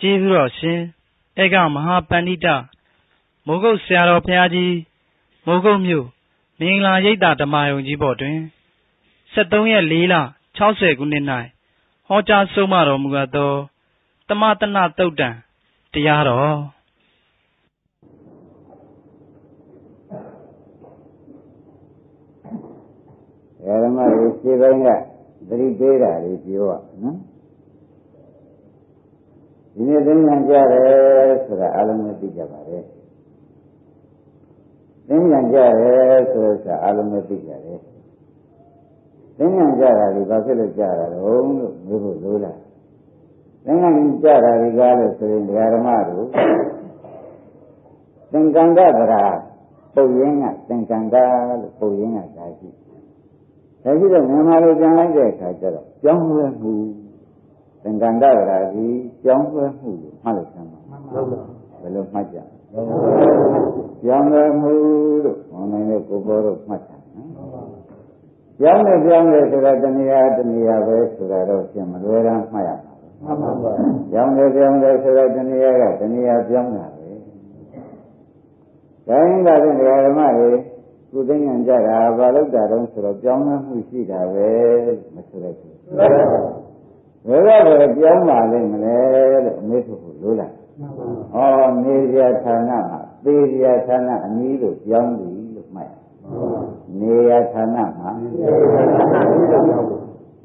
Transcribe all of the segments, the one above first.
ကျေးဇူးတော်ရှင်ဧကမဟာပန္တိတမိုးကုတ်ဆရာတော်ဘုရားကြီးမိုးကုတ်မြို့မင်္ဂလာရိပ်သာဓမ္မယုံကြီးပေါ်တွင်73ရက်4လ60ခုနှစ်၌ဟောကြားဆုံးမတော်မူအပ်သောတမတနတုတ်တံတရားတော်ဓမ္မတွေခြေပိုင်းကသတိပေးတာတွေပြောရနော် ဒီနေ့သိဉာဏ်ကြတယ်ဆိုတာအလုံးနဲ့သိကြပါလေသိဉာဏ်ကြတယ်ဆိုတာအလုံးနဲ့သိကြတယ်သိဉာဏ်ကြတာဒီဘာဖြစ်လို့ကြတာလဲလို့မျိုးဖို့လိုလားသိဉာဏ်ကြတာဒီကားလို့ဆိုရင်ဓမ္မတို့သင်္ကန္တဗရာပုတ်ရင်းကသင်္ကန္တလို့ပုတ်ရင်းကဒါရှိဒါရှိတော့မြန်မာလိုပြန်လိုက်တဲ့အခါကျတော့ကြောင်းလွယ်မှု သင်္ကန္တဗရာကြီးကြောင်းလွယ်မှုလို့မှတ်လို့ဆမ်းပါဘယ်လိုမှတ်ကြကြောင်းလွယ်မှုလို့ဘုံနိုင်တဲ့ကိုဘောတို့မှတ်တာနော်ကြောင်းနဲ့ကြောင်းနဲ့ဆိုတာတဏှာတဏှာပဲဆိုတာတော့ရှင်မလွယ်တာမှတ်ရမှာမှန်ပါပါကြောင်းနဲ့ကြောင်းနဲ့ဆိုတာတဏှာကတဏှာပြောင်းတာပဲဒါရင်ကလည်းဓမ္မတွေကုသိဉာဏ်ကြတာဘာလို့တာတော့ဆိုတော့ပြောင်းလဲမှုရှိတာပဲမဆိုရဘူး ဘယ်တော့ပဲပြောင်းပါလိမ့်မလဲလို့အမေထုတ်ဖို့လိုလားဟောနေရဌာနမှာသေရဌာနအနည်းလို့ပြောင်းပြီလို့မှတ်နေရဌာနမှာ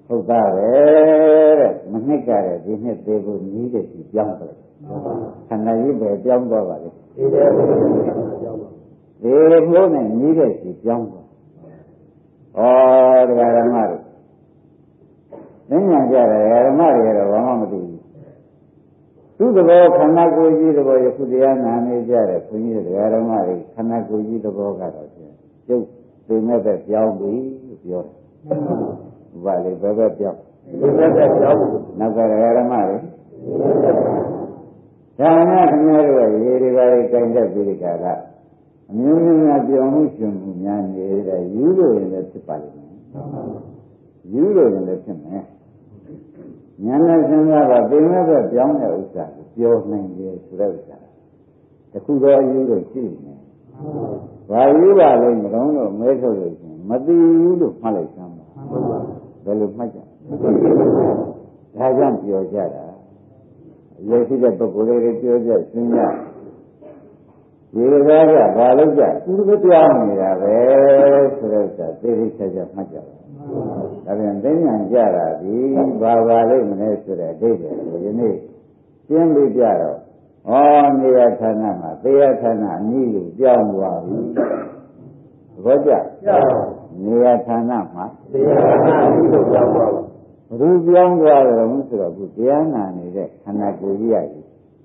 ဟုတ်တာပဲတဲ့မနှစ်ကြတဲ့ဒီနှစ်သေးဖို့နီးတဲ့ဒီပြောင်းတယ်ခန္ဓာကြီးပဲပြောင်းသွားပါလေဒီလိုမျိုးနဲ့နီးတဲ့စီပြောင်းသွားဩတရားဓမ္မတို့ သိဉာဏ်ကြတယ်ဓမ္မတွေကတော့ဘာမှမသိဘူးသူ့သဘောခန္ဓာကိုယ်ကြီးသဘောယခုတရားနာနေကြတယ်ခွန်ကြီးတရားဓမ္မတွေခန္ဓာကိုယ်ကြီးသဘောကတော့ကျုပ်သိမဲ့ပဲပြောင်းပြီလို့ပြောတယ်။ဘာလဲဘယ်ဘက်ပြောင်းဒီဘက်ပြောင်းနောက်ကတရားဓမ္မတွေဒါနဲ့ခင်ဗျားတို့ကရေတွေပါတွေကြိုင်တတ်ပြီးဒီကရာအမျိုးမျိုးများပြောင်းမှုရှင်မှုများနေတဲ့ယူလို့ရင်လည်းဖြစ်ပါလိမ့်မယ်။ယူလို့ရင်လည်းဖြစ်မယ်။ ဉာဏ်နဲ့စဉ်းစားတော့ပင်မဲ့ပဲပြောင်းတဲ့ဥစ္စာကိုပြောနိုင်တယ်ဆိုတဲ့ဥစ္စာတခုတော့ယူလို့ရှိနေ။ဘာယူပါလိမ့်မလို့တော့မဲထုတ်လို့ရှင်မသိဘူးလို့မှတ်လိုက်စမ်းပါ။ဘယ်လိုမှတ်ကြ။ဒါကြောင့်ပြောကြတာရရှိတဲ့ပုဂ္ဂိုလ်တွေပြောကြစဉ်းစားဒီလိုကားကဘာလို့ကြသူတို့ပြောင်းနေတာပဲဆိုတော့သာသိသိချာချာမှတ်ကြပါ ဒါပြန်သိဉာဏ်ကြတာဒီဘာပါလိမ့်မလဲဆိုတဲ့အဓိပ္ပာယ်ကိုယနေ့ရှင်းပြကြတော့ဩနေရဌာနမှာသေယဌာနအနည်းလို့ပြောင်းသွားပြီဘောကြနေရဌာနမှာသေယဌာနအနည်းလို့ပြောင်းသွားပြီဘုပြောင်းသွားတယ်လို့ဆိုတော့ခုတရားနာနေတဲ့ခန္ဓာကိုယ်ကြီးရည်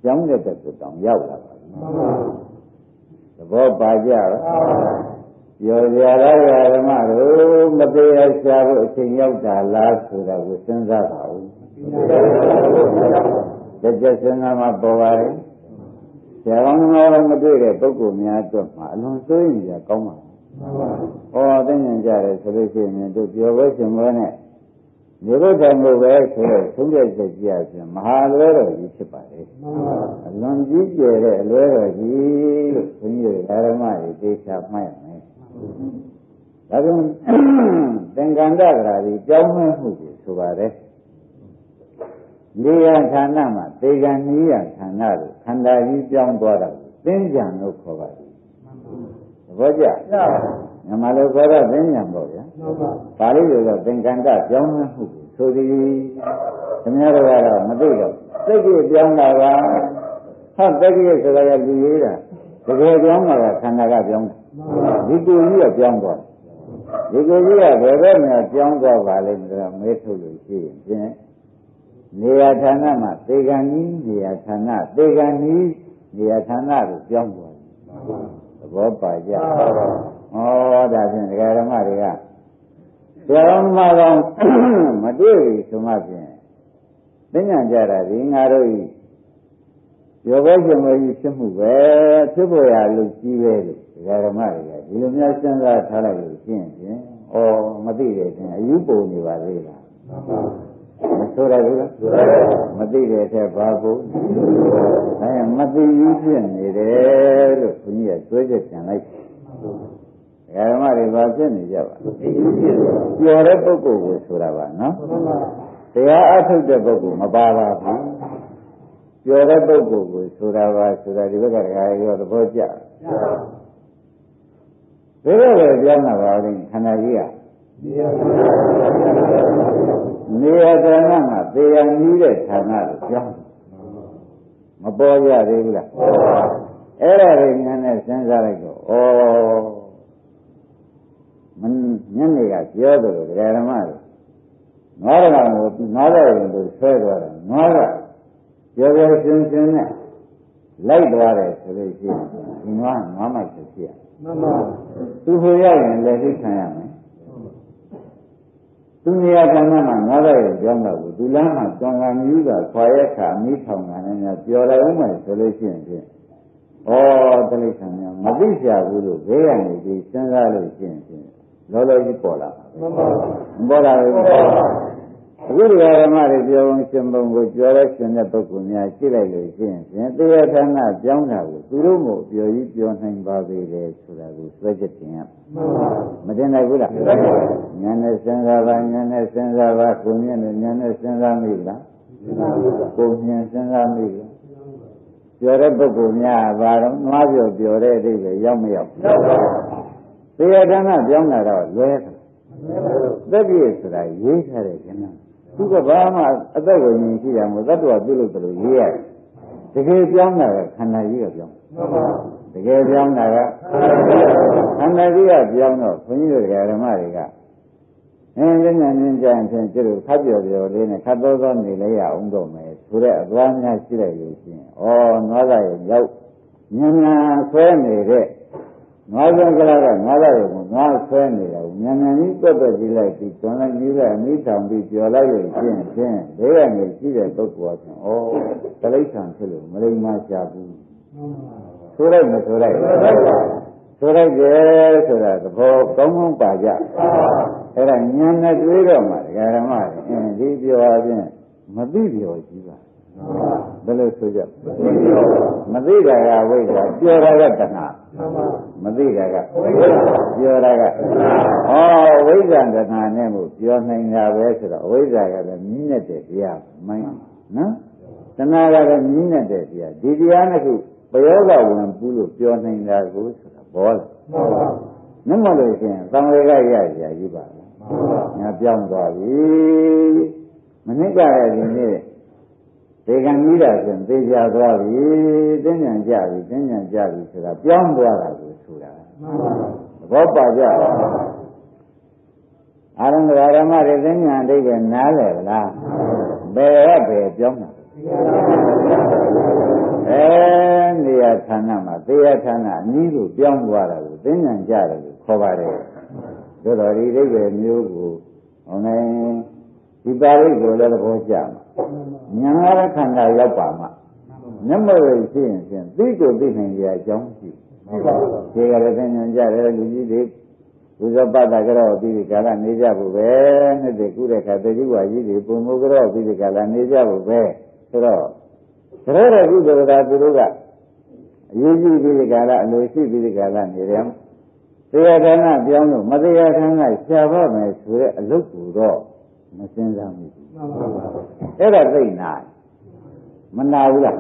ကြောင်းတဲ့ဘက်ကိုတောင်ရောက်လာပါပြီသဘောပါကြပါ ပြောကြရတာဓမ္မတို့မသေးရရှာဖို့အချိန်ရောက်တာလားဆိုတာကိုစဉ်းစားပါဦးတကြစဉ်းစားမှပေါ်ပါလေဆရာကောင်းတော်မတွေ့တဲ့ပုဂ္ဂိုလ်များအတွက်မှာအလွန်စိုးရင်ကြကောင်းပါဟောသိဉာဏ်ကြတယ်ဆိုလို့ရှိရင်တို့ပြောပွဲရှင်ပွဲနဲ့ဒီဘုဒ္ဓမှုပဲဆိုတော့သုံးတဲ့ချက်ကြည့်ရပြန်မဟာလွဲတော်ကြီးဖြစ်ပါလေအလွန်ကြီးကျယ်တဲ့အလွဲတော်ကြီးလို့ဘုန်းကြီးဓမ္မတွေသိချာမှတ်ရမယ် ဒါကြောင့်သင်္ကန္တကရာကြီးကြောင်းမဲ့မှုကိုဆိုပါတယ်နေရဌာနမှာသေကံနိယဌာနကိုခန္ဓာကြီးပြောင်းသွားတာကိုသင်္ကြံလို့ခေါ်ပါတယ်သဘောကျညမလိုခေါ်တော့သင်္ကြံပေါ့ဗျာပါဠိလိုတော့သင်္ကန္တပြောင်းလဲမှုကိုဆိုသည်ခင်ဗျားတို့ကတော့မသိတော့စိတ်ကြီးပြောင်းတာကဟာတကယ်ဆိုတာကလူရေးတာတကယ်ပြောင်းတာကခန္ဓာကပြောင်းတာ ဒီကိုယ်ကြီးကပြောင်းသွားဒီကိုယ်ကြီးကဘယ်ဘက်မှာပြောင်းသွားပါလဲဆိုတာမဲထုတ်လို့ရှိရင်ဖြင့်နေရာဌာနမှာသေကံကြီးနေရာဌာနသေကံကြီးနေရာဌာနကိုပြောင်းသွားသဘောပါကြဩဒါဖြင့်ဒကာဓမ္မတွေကဆရာတော်မှာတော့မတွေ့ဘူးဆိုမှဖြင့်သိဉာဏ်ကြတာဒီငါတို့ဤရောဘောရှင်မကြီးဖြစ်မှုပဲဖြစ်ပေါ်ရလို့ကြီးပဲလို့ဒကာ ဓမ္မတွေကဒီလိုများစဉ်းစားထားလိုက်လို့ရှင်းဖြင့်ဩမသိတယ်ဖြင့်အယူပုံနေပါသေးလားမဆိုရဘူးလားမသိတဲ့အထက်ဘာဘူးအဲမသိဘူးဖြစ်နေတယ်လို့ဘုန်းကြီးကတွေးချက်ပြန်လိုက်ဓမ္မတွေဘာဖြစ်နေကြပါပျော်တဲ့ပုဂ္ဂိုလ်ကိုဆိုတာပါနော်တရားအထုတ်တဲ့ပုဂ္ဂိုလ်မပါပါဘူးပျော်တဲ့ပုဂ္ဂိုလ်ကိုဆိုတာပါဆိုတာဒီဘက်ကတရားရောသဘောကျ တယ်ဒါတော့ပြောမှာပါလိမ့်ခန္ဓာကြီးကနေရာဌာနမှာသေရနီးတဲ့ဌာနကိုပြောင်းမပေါ်ကြသေးဘူးလားအဲ့ဒါတွေဉာဏ်နဲ့စဉ်းစားလိုက်တော့ဩမညနေကပြောတယ်လို့ဓမ္မတွေနွားကောင်ကိုနွားတဲ့ရင်ကိုဆွဲသွားတယ်နွားကပြောပြောရှင်းရှင်းနဲ့လိုက်သွားတယ်ဆိုလို့ရှိရင်ဒီနွားနွားမိုက်ဖြစ်ရ မှန်ပါသူဟိုရောက်ရင်လည်းသိခံရမယ်သူနေရာကဏ္ဍမှာငါးတဲ့ကြောင်းတော့သူလမ်းမှာတောင်ကမြူးတာခွာရက်ခါမိထောင်ကလည်းများပျော်လိုက်ဦးမယ်ဆိုလို့ရှိရင်ဖြင့်ဩတိရစ္ဆာန်များမသိကြဘူးလို့ဘေးကနေပြီးစဉ်းစားလို့ရှိရင်ဖြင့်လောလောကြီးပေါ်လာမှန်ပါဘူးပေါ်လာပြီ အခုဒီဓမ္မတွေပြောဝင်ရှင်ပုံကိုကြော်ရဲရှင်တဲ့ပုဂ္ဂိုလ်များရှိလိုက်လို့ရှိရင်ဖြင့်တရားဌာနပြောင်းတာကိုသူတို့မို့ပြောကြီးပြောနိုင်ပါသေးတယ်ဆိုတာကိုစွဲချက်တင်ရမှန်ပါမတင်နိုင်ဘူးလားဉာဏ်နဲ့စဉ်းစားပါဉာဏ်နဲ့စဉ်းစားပါကိုမြင်နဲ့ဉာဏ်နဲ့စဉ်းစားမိလားကိုမြင်စဉ်းစားမိလားပြောတဲ့ပုဂ္ဂိုလ်များဘာတော့နွားပြောပြောတဲ့အဓိပ္ပာယ်ရောက်မရောက်ရောက်ပါဘူးတရားဌာနပြောင်းတာတော့လွဲတယ်သက်ပြည့်ဆိုတာရေးထားတဲ့ကျမ်းစာ သူကဘာမှအသက်ကိုမြင်ရှိတာမဟုတ်သတ္တဝါပြုလို့တလို့ရေးရတယ်တကယ်ပြောင်းတာကခန္ဓာကြီးကပြောင်းတကယ်ပြောင်းတာကခန္ဓာကြီးကပြောင်းတော့ဘုန်းကြီးတို့ဓမ္မတွေကအင်းဉာဏ်ဉာဏ်ကြရင်ဖြင့်ကျတို့ခပ်ပြော်ပြော်လေးနဲ့ခပ်သောသောနေလဲရအောင်တော့မယ်ဆိုတဲ့အသွားများရှိလိုက်လို့ရှိရင်ဩနွားသားရဲ့ရောက်ဉာဏ်ဉာဏ်ဆွဲနေတဲ့ ငါးဆုံးကလာကငါးရရုံကိုငါးဆွဲနေတာကိုဉာဏ်ဉာဏ်ကြီးတွက်တွက်ကြည့်လိုက်ပြီးကျွမ်းလိုက်ပြီးတဲ့အမိထောင်ပြီးကြော်လိုက်လို့ရှင်းရှင်းဘေးကနေရှိတဲ့ပုဂ္ဂိုလ်ကဩတလိ္ဆန်ဖြစ်လို့မလိမ္မာရှာဘူးဆိုလိုက်မဆိုလိုက်ဆိုလိုက်တယ်ဆိုတာသဘောကောင်းကောင်းပါကြအဲ့ဒါဉာဏ်နဲ့တွေးတော့မှဒကာဓမ္မတွေအင်းဒီပြောအချင်းမသိပြောကြီးပါဘ ယ်လိုဆိုကြမသိတာကဝိဇ္ဇာပြောတာကတဏှာမသိတာကပြောတာကဩဝိဇ္ဇာတဏှာနဲ့မို့ပြောနိုင်တာပဲဆိုတော့ဝိဇ္ဇာကလည်းမြင့်တဲ့တရားမိုင်းနော်တဏှာကလည်းမြင့်တဲ့တရားဒီတရားနှစ်ခုပယောဂဝင်ပူးလို့ပြောနိုင်တာကိုဆိုတာဘောလားမှန်ပါဘူးနမလို့ရှိရင်သံဝေကရရကြီးပါလားမှန်ပါညာပြောင်းသွားပြီမနစ်ကရဲ့ဒီနေ့ ဒေကံကြီးတာဆိုရင်သိကြသွားပြီတင်းညံကြပြီတင်းညံကြပြီဆိုတာပြောင်းသွားတာကိုဆိုတာသဘောပါကြအာရုံဓမ္မတွေတင်းညံအိဗယ်နားလဲလားဘယ်ရဘယ်ပြောင်းတာအဲနေရာဌာနမှာသေယဌာနအနည်းကိုပြောင်းသွားတာကိုတင်းညံကြတယ်လို့ခေါ်ပါတယ်သို့တော်ဒီအိဗယ်မျိုးကိုဟောနေ ဒီပါဠိကိုလည်းသဘောကျမှာညာရခန္ဓာရောက်ပါမှမျက်မှောက်ရှိရင်ဖြင့်သိကိုသိနိုင်ကြအကြောင်းရှိဟုတ်ပါဘူးဒီကလည်းသင်္ကြန်ကြတယ်လူကြီးတွေဘုဇောပတ္တကြောပြီးဒီကာလနေကြဖို့ပဲနှစ်တည်းကုတဲ့ခါတတိဝါကြီးတွေပုံမိုးကြောပြီးဒီကာလနေကြဖို့ပဲဆိုတော့သရတဲ့ကုသလသာသူတို့ကအရေးကြီးပြီးဒီကာလအလိုရှိပြီးဒီကာလနေတယ်တရားဌာနပြောင်းလို့မတရားဌာနရှားပါမယ်ဆိုတဲ့အလုပ်ကိုတော့ မစင်စားဘူးအဲ့ဒါသိနာမနာဘူးလား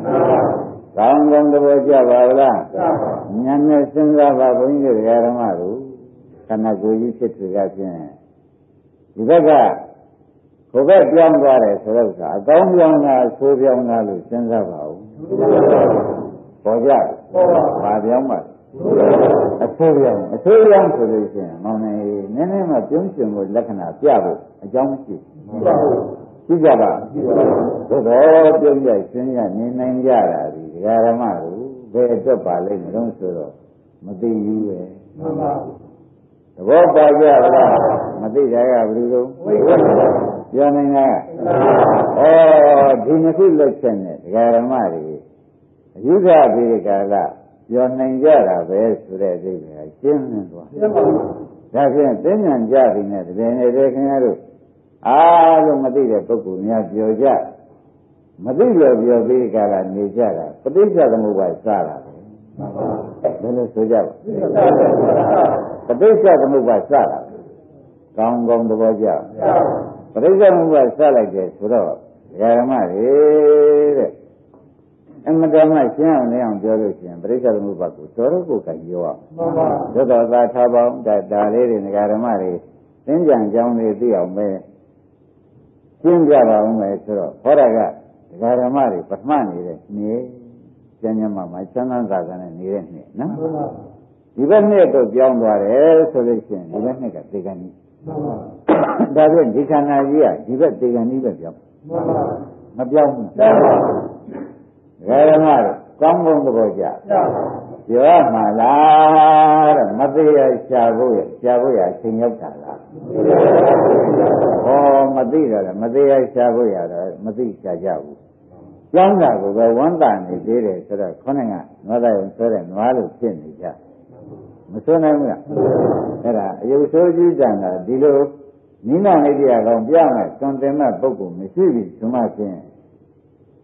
ကောင်းကောင်းသဘောကျပါလားဉာဏ်နဲ့စဉ်းစားပါဘုန်းကြီးတွေဓမ္မတို့ခန္ဓာကိုယ်ကြီးဖြစ်သူကဖြင့်ဒီဘက်ကကိုယ်ဘက်ပြောင်းသွားတယ်ဆိုတော့အကောင်းပြောင်းတာဆိုးပြောင်းတာလို့စဉ်းစားပါဦးပေါ်ကြပါပြောင်းပါ အဆိုးပြောင်းအဆိုးပြောင်းဆိုလို့ရှိရင်မောင်နေနည်းနည်းမှပြုံးရှင်ကိုလက္ခဏာပြဖို့အကြောင်းမရှိဘူးရှိကြပါသို့တော်ပြုံးရရှင်းရနေနိုင်ကြတာဒီဒကာရမတို့ဘယ်အတွက်ပါလိမ့်မလို့ဆိုတော့မသိဘူးပဲမှန်ပါသဘောပါကြလားမသိတာကဘယ်လိုလဲပြောနိုင်တာဩဒီနှစ်ခုလက်ချက်နဲ့ဒကာရမတွေအယုဒပိရိကာလ ပြောနိုင်ကြတာပဲဆိုတဲ့အသိပဲရှင်းနေသွားဒါဖြင့်သိဉ္ဇံကြပြီနဲ့တကယ်နဲ့တည်းခင်ဗျားတို့အားလုံးမသိတဲ့ပုဂ္ဂိုလ်များပြောကြမသိလို့ပြောပြီးကြတာနေကြတာပဋိစ္စသမုပ္ပါစတာပဲဘယ်လိုဆိုကြပါပဋိစ္စသမုပ္ပါစတာကောင်းကောင်းသဘောကျပဋိစ္စသမုပ္ပါစလိုက်တယ်ဆိုတော့ဓမ္မတွေတဲ့ အမတမရှင်းအောင်လည်းအောင်ပြောလို့ရှိရင်ပရိစ္ဆေသမုပ္ပါကိုတော်တော်ကိုကြပြောရမှန်ပါသို့တော်သာထားပေါင်းဒါဒါလေးတွေဓမ္မတွေသင်္ကြံကြောင်းတွေသိအောင်ပဲရှင်းပြပါဦးမယ်ဆိုတော့ဟောတာကဓမ္မတွေပထမနေတဲ့နေ့ကျမ်းကျမ်းမှာမှချမ်းသာသာနဲ့နေတဲ့နေ့နော်ဒီဘက်နှစ်တော့ပြောင်းသွားတယ်ဆိုလို့ရှိရင်ဒီဘက်နှစ်ကသေကံကြီးဒါဖြင့်ဒီခန္ဓာကြီးကဒီဘက်သေကံကြီးပဲပြောင်းမပြောင်းဘူး ဓမ္မတွေကောင်းကောင်းသဘောကျပြောမှလားတဲ့မသေးရရှာဖို့ရရှာဖို့ရအချိန်ရောက်တာလားဟောမသိတော့မသေးရရှာဖို့ရတော့မသိရှာကြဘူးကျောင်းတာကိုပဲဝမ်းတာနေသေးတယ်ဆိုတော့ခေါင်းကနွားတိုင်းဆိုတဲ့နွားလိုဖြစ်နေကြမဆိုးနိုင်ဘူးလားအဲ့ဒါအယုဆိုးကြီးတန်တာဒီလိုနိမအိတိယကောင်ပြမယ်သွန်သင်မဲ့ပုဂ္ဂိုလ်မရှိပြီဆိုမှဖြင့်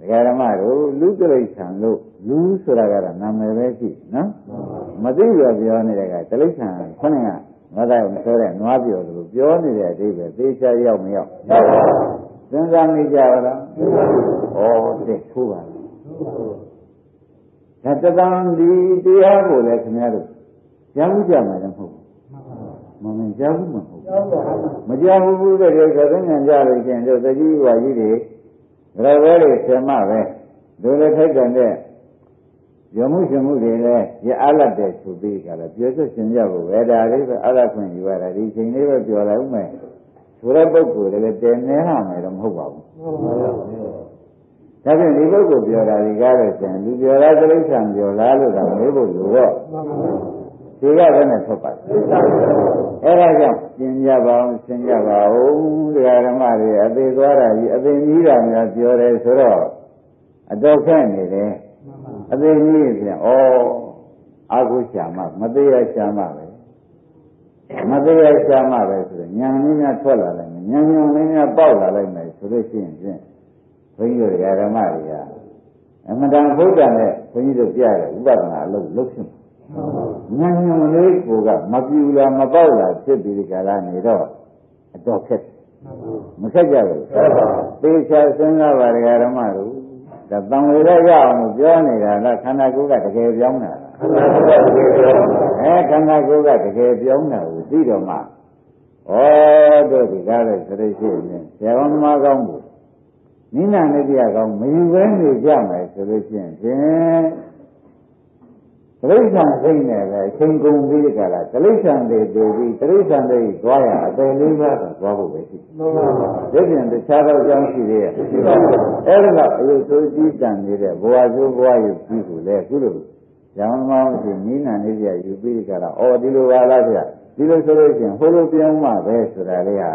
ဒကာရမတို့လူတိရစ္ဆာန်လို့လူဆိုတာကတော့နာမည်ပဲရှိနော်မသိရပြောနေတဲ့ကတိရစ္ဆာန်ခொနဲ့ကငါသားကိုဆိုတဲ့နွားပြောသလိုပြောနေတဲ့အတိပဲသေချာရောက်မရောက်စဉ်းစားမိကြပါလားဩတဲ့ထိုးပါလားဒါတတန်ဒီတရားကိုလည်းခင်ဗျားတို့ကြားမှုကြမှာလည်းမဟုတ်ဘူးမမင်းကြားဘူးမဟုတ်ဘူးမကြားဘူးတဲ့ကိစ္စသင်္ကြန်ကြလို့ရှင်တို့သတိဝါကြီးတွေ ရဝဲတွေဆင်မပဲဒုလည်းထိုက်တဲ့ရမှုရှင်မှုတွေလည်းရအားလက်တဲ့သူပြီးကြတယ်ပြောချက်ရှင်ကြဖို့ပဲဒါလေးပဲအားလက်ခွင့်ယူရတာဒီချိန်လေးပဲပြောလိုက်ဦးမယ်ဆိုတဲ့ပုဂ္ဂိုလ်တွေလည်းတည်နေရမယ်တော့မဟုတ်ပါဘူးဒါဖြင့်ဒီပုဂ္ဂိုလ်ပြောတာဒီကားလို့ရှင်လူပြောတာတိရစ္ဆာန်ပြောလားလို့တော့မေးဖို့လိုတော့ ဒီကလည်းနဲ့ထွက်ပါတယ်အဲဒါကြောင့်ကျင်ကြပါအောင်ရှင်းကြပါဦးတရားဓမ္မတွေအသေးသွားတာကြီးအသေးကြီးတာများပြောတယ်ဆိုတော့အတော်ခက်နေတယ်အသေးကြီးပြန်ဩအာဟုရှာမမသေးရရှာမပဲမသေးရရှာမပဲဆိုတော့ဉာဏ်လေးများထွက်လာလိုက်မယ်ဉာဏ်ဉာဏ်လေးများပေါက်လာလိုက်မယ်ဆိုလို့ရှိရင်ဖြင့်ဘုန်းကြီးတို့ဓမ္မတွေကအမှန်တန်ဘုရားနဲ့ဘုန်းကြီးတို့ပြတဲ့ဥပဒနာအလုပ်လုပ်ဖြစ်မှာ ဉာဏ်ဉာဏ်လေးကိုကမပြူလာမပေါက်လာဖြစ်ပြီးဒီကလာနေတော့အတော်ခက်မခက်ကြဘူးသေချာစဉ်းစားပါဓမ္မတို့ဒါတံဝေရရအောင်ပြောနေတာလားခန္ဓာကိုယ်ကတကယ်ပြောင်းတာလားအဲခန္ဓာကိုယ်ကတကယ်ပြောင်းတာကိုသိတော့မှဩတို့ဒီကားလဲစရိရှိနေဆရာကောင်းသမားကောင်းကိုနိနာနိတိယကောင်းမယူဘဲနေကြမယ်ဆိုလို့ရှိရင်ဖြင့် တိရစ္ဆာန်စိတ်နဲ့ပဲအချိန်ကုန်ပြီးကြတာတိရစ္ဆာန်တွေတူပြီးတိရစ္ဆာန်တွေသွားရအပယ်လေးပါးတော့သွားဖို့ပဲရှိတယ်။ဒါပြန်တခြားသောအကြောင်းရှိသေးရဲ့။အဲ့ဒါကအယုဆိုးကြီးတန်နေတဲ့ဘဝဆိုးဘဝယူပြီးကိုလေအခုလိုရောင်းမောင်းရှိနိနာနေကြယူပြီးကြတာ။အော်ဒီလိုပါလားဗျ။ဒီလိုဆိုလို့ရှိရင်ဟိုလိုပြောင်းမှပဲဆိုတာလေးဟာ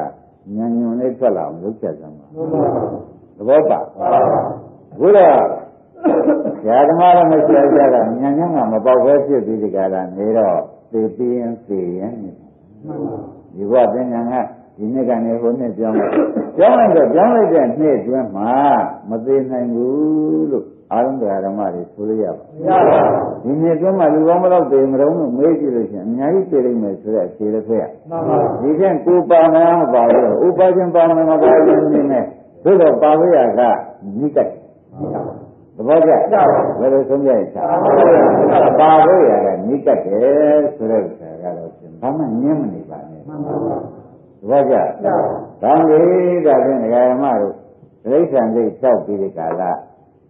ညံညွန်လေးထွက်လာအောင်လုပ်ချက်စမ်းပါ။သဘောပါ။ဘုရား ဆရာသမားလည်းမရှိကြတာညံညံ့ကမပေါက်ပဲဖြစ်ပြီးဒီကလာနေတော့သိပြီးရင်သိရင်ဒီဘဝပညာကဒီနှစ်ကနေဟိုနှစ်ပြောင်းလိုက်ပြောင်းလိုက်တော့ပြောင်းလိုက်တဲ့နှစ်အတွင်းမှာမသေးနိုင်ဘူးလို့အာရုံတရားဓမ္မတွေဆိုရရပါဒီနှစ်အတွင်းမှာလူကောင်းမလို့သေမတုံးလို့မေးကြည့်လို့ရှိရင်အများကြီးသိနိုင်မယ်ဆိုတဲ့အခြေတစ်ဖက်ကဒီဖြင့်ကိုပါမလားပါလို့ဥပါချင်းပါမလားမပါဘူးနည်းနဲ့သို့တော့ပါဝိယကနိကတ် သဘောကျဘယ်လိုဆုံးဖြတ်ချပါဖို့ရကနိကတ်တယ်ဆိုတဲ့ဥစ္စာကတော့ဘာမှညင်းမနေပါနဲ့သဘောကျကောင်းပြီဒါဖြင့်ဒကာယမတို့ဒိဋ္ဌံစိတ်တောက်ပြီးဒီကာလ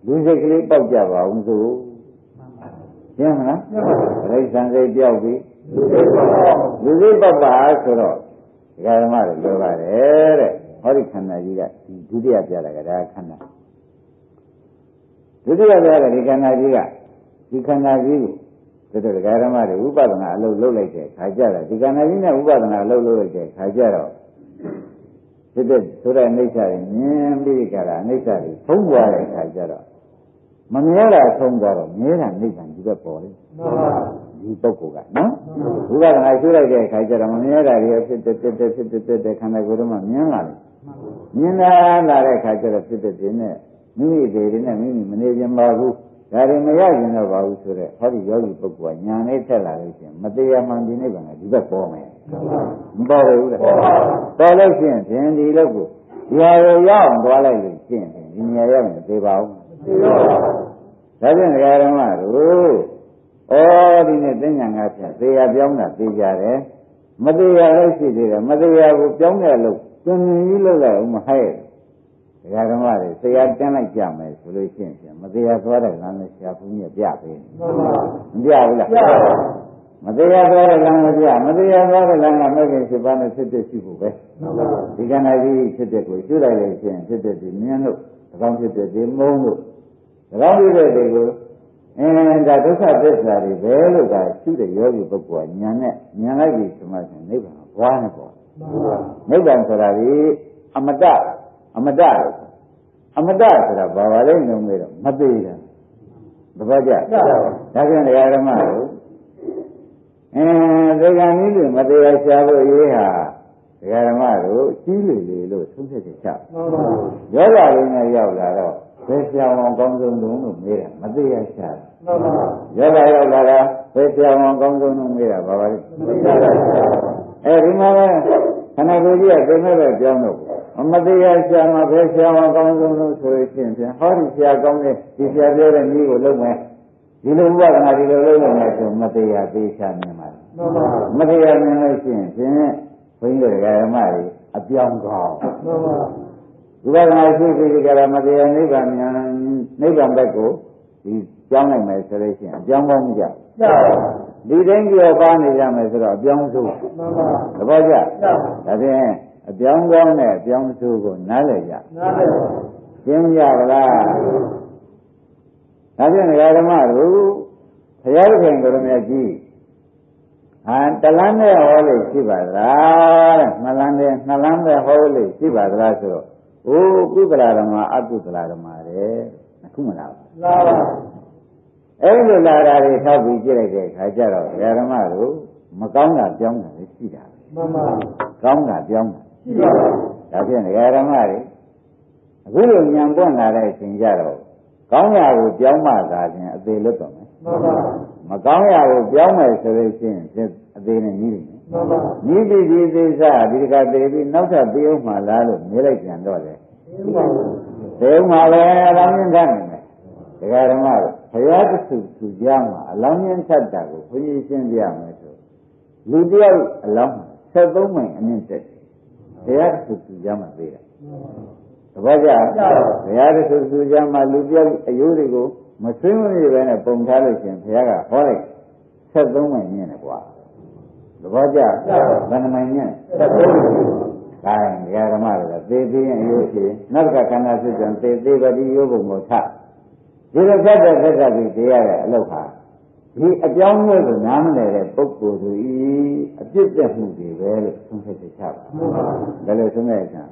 လူစိတ်ကလေးပေါက်ကြပါအောင်ဆိုရှင်းမလားဒိဋ္ဌံစိတ်ပြောက်ပြီးလူစိတ်ပေါက်ပါဆိုတော့ဒကာယမတို့ပြောပါတယ်တဲ့ဟောဒီခန္ဓာကြီးကဒီဒုတိယပြတာကဒါခန္ဓာ ဒုတိယပြောတဲ့ဒီခန္ဓာကြီးကဒီခန္ဓာကြီးကိုတို့တရားဓမ္မတွေဥပဒနာအလုပ်လုပ်လိုက်တဲ့ခါကြတော့ဒီခန္ဓာကြီးနဲ့ဥပဒနာအလုပ်လုပ်လိုက်တဲ့ခါကြတော့ဒီတဲ့ဆိုတဲ့အိဋ္ဌာတွေမြင်ပြီးကြတာအိဋ္ဌာတွေထုံးသွားတဲ့ခါကြတော့မမြဲတာထုံးသွားတော့မြဲတာအိဋ္ဌာဒီဘက်ပေါ်လေဒီပုဂ္ဂိုလ်ကနော်ဥပဒနာရှုလိုက်တဲ့ခါကျတော့မမြဲတာတွေဖြစ်တဲ့ဖြစ်တဲ့ဖြစ်တဲ့ခန္ဓာကိုယ်တော့မှမြင်လာတယ်မြင်လာလာတဲ့ခါကျတော့ဖြစ်တဲ့တင်နဲ့ မိမိတွေတွေနဲ့မိမိမနေခြင်းပါဘူးဒါတွေမရရင်တော့ပါဘူးဆိုတော့ဟောဒီယောဂီပုဂ္ဂိုလ်ကညာနဲ့ထက်လာလို့ရှိရင်မတရားမှန်ဒီနိဗ္ဗာန်ကဒီဘက်ပေါ်မယ်မပေါ်ဘူးလားပေါ်လို့ရှိရင်ဖြင့်ဒီလောက်ကိုဒီဟာကိုရအောင်သွားလိုက်လို့ရှိရင်ဒီနေရာရောက်ရင်သိပါဘူးသိပါဘူးဒါဖြင့်ဒကာရမတို့ဩဒီနေ့သိဉာဏ်ငါဖြင့်သေရပြောင်းတာသိကြတယ်မသေးရလို့ရှိသေးတယ်မသေးရကိုပြောင်းတယ်လို့သင်ကြီးလို့လည်းမဟဲ့ ဒကာဓမ္မတွေဆရာတန်းလိုက်ကြမယ်ဆိုလို့ရှိရင်မသေးရသွားတဲ့လမ်းနဲ့ဆရာဘုန်းကြီးပြပေးမပြဘူးလားမသေးရသွားတဲ့လမ်းမပြမသေးရသွားတဲ့လမ်းကမဲ့ခင်7ပါးနဲ့ဖြစ်ဖြစ်ရှိဖို့ပဲဒီကနေ့ကြီးဖြစ်တဲ့ကိုရှုလိုက်လို့ရှိရင်ဖြစ်တဲ့ဒီမြင်းတို့တကောင်းဖြစ်တဲ့ဒီမုံတို့တကောင်းဖြစ်တဲ့တွေကိုအင်းဒါဒုက္ခသစ္စာတွေပဲလို့ကရှုတဲ့ယောဂီပုဂ္ဂိုလ်ကညာနဲ့ညာလိုက်ပြီဆိုမှဆိုနိဗ္ဗာန်ဘွားနဲ့ပေါ့နိဗ္ဗာန်ဆိုတာဒီအမတ အမတလို့အမတဆိုတာဘာပါလဲညုံနေတော့မသေးတာတပတ်ကြဒါပြန်တရားဓမ္မတို့အင်းဒီကံကြီးတွေမသေးရရှားဖို့ရေးဟာတရားဓမ္မတို့ကြီးလေလေလို့သုံးဖြတ်ချက်ချယောဂလေးနဲ့ရောက်လာတော့ဘယ်ပြောင်းအောင်ကောင်းဆုံးလုံးလို့မေးတာမသေးရရှားယောဂရောက်လာတာဘယ်ပြောင်းအောင်ကောင်းဆုံးလုံးမေးတာဘာပါလဲအဲဒီမှာပဲခန္ဓာကိုယ်ကြီးကသိမဲ့ပဲပြောင်းတော့ မတရားရှာမှာပဲရှာမှာကောင်းဆုံးလို့ဆိုရချင်းဖြင့်ဟောဒီဆရာကောင်းတဲ့ဒီဆရာပြောတဲ့နည်းကိုလုပ်မယ်ဒီလိုဥပဒနာဒီလိုလုပ်မယ်ဆိုမတရားသေးချာမြင်ပါမတရားမြင်လို့ရှိရင်ဖြင့်ဘုန်းကြီးတို့ဓမ္မတွေအပြောင်းကောင်းဥပဒနာရှိပြီးကြတာမတရားနိဗ္ဗာန်ဉာဏ်နိဗ္ဗာန်ဘက်ကိုဒီကြောင်းလိုက်မယ်ဆိုလို့ရှိရင်အပြောင်းကောင်းကြဒီတိုင်းကြောပါနေကြမယ်ဆိုတော့အပြောင်းဆိုးသဘောကျဒါဖြင့် အပြောင်းကောင်းနဲ့အပြောင်းဆိုးကိုနားလည်ကြနားလည်ပါရှင်းကြပါလားဒါဖြင့်ဓမ္မတို့ဘုရားခင်ကိုရမကြီးဟာတလန်းနဲ့ဟောလို့ရှိပါသလားတဲ့နှလန်းနဲ့နှလန်းနဲ့ဟောလို့ရှိပါသလားဆိုတော့အိုးကုသလာဓမ္မအကုသလာဓမ္မတဲ့အခုမလားလာပါအဲ့လိုလာတာတွေထောက်ပြီးကြည့်လိုက်တဲ့အခါကျတော့ဓမ္မတို့မကောင်းတာပြောင်းတာလည်းရှိတာမှန်ပါကောင်းတာပြောင်းတာ ရှိပါဘူးဒါဖြင့်ဓမ္မတွေအခုလိုညံပွင့်လာတဲ့အချိန်ကျတော့ကောင်းရာကိုပြောင်းမှသာခြင်းအသေးလွတ်တော့မယ်မှန်ပါမကောင်းရာကိုပြောင်းမယ်ဆိုလို့ရှိရင်အသေးနဲ့ကြီးတယ်မှန်ပါကြီးပြီးဒီသေးစားဒီကသေးပြီးနောက်ထပ်ပြေးအောင်မှလားလို့နေလိုက်ပြန်တော့လေမှန်ပါသေဦးမှာပဲအလောင်းရင်းတတ်နေမယ်ဒကာဓမ္မတို့ဘုရားတဆူသူကြမှာအလောင်းရင်းထတ်တာကိုဘုန်းကြီးရှင်းပြမယ်ဆိုလူတယောက်အလောင်း73မိုင်အမြင့်တက်တယ် ဘုရားတဆူသူကြမှာသေးတာသဘောကျဘုရားတဆူသူကြမှာလူတယောက်အယိုးတွေကိုမဆွေးမနေပဲနဲ့ပုံထားလို့ရှင်ဘုရားကဟောလိုက်73မိုင်မြင့်တယ်ကွာသဘောကျဘယ်နှမိုင်မြင့်73ခိုင်းဒကာဓမ္မတွေကသေသေးရင်အယိုးရှိနောက်ကခန္ဓာဖြစ်ကြံသေသေးပါဒီယောဂုံကိုထဒီလိုဖြတ်တဲ့သက်သက်ပြီးတရားရဲ့အလုပ်ဟာ ဒီအကြောင်းမျိုးကိုနားမလည်တဲ့ပုဂ္ဂိုလ်တို့ဤအပြစ်သက်မှုတွေပဲလို့သုံးဖြတ်ချပါဘယ်လိုသုံးမဲ့ချာ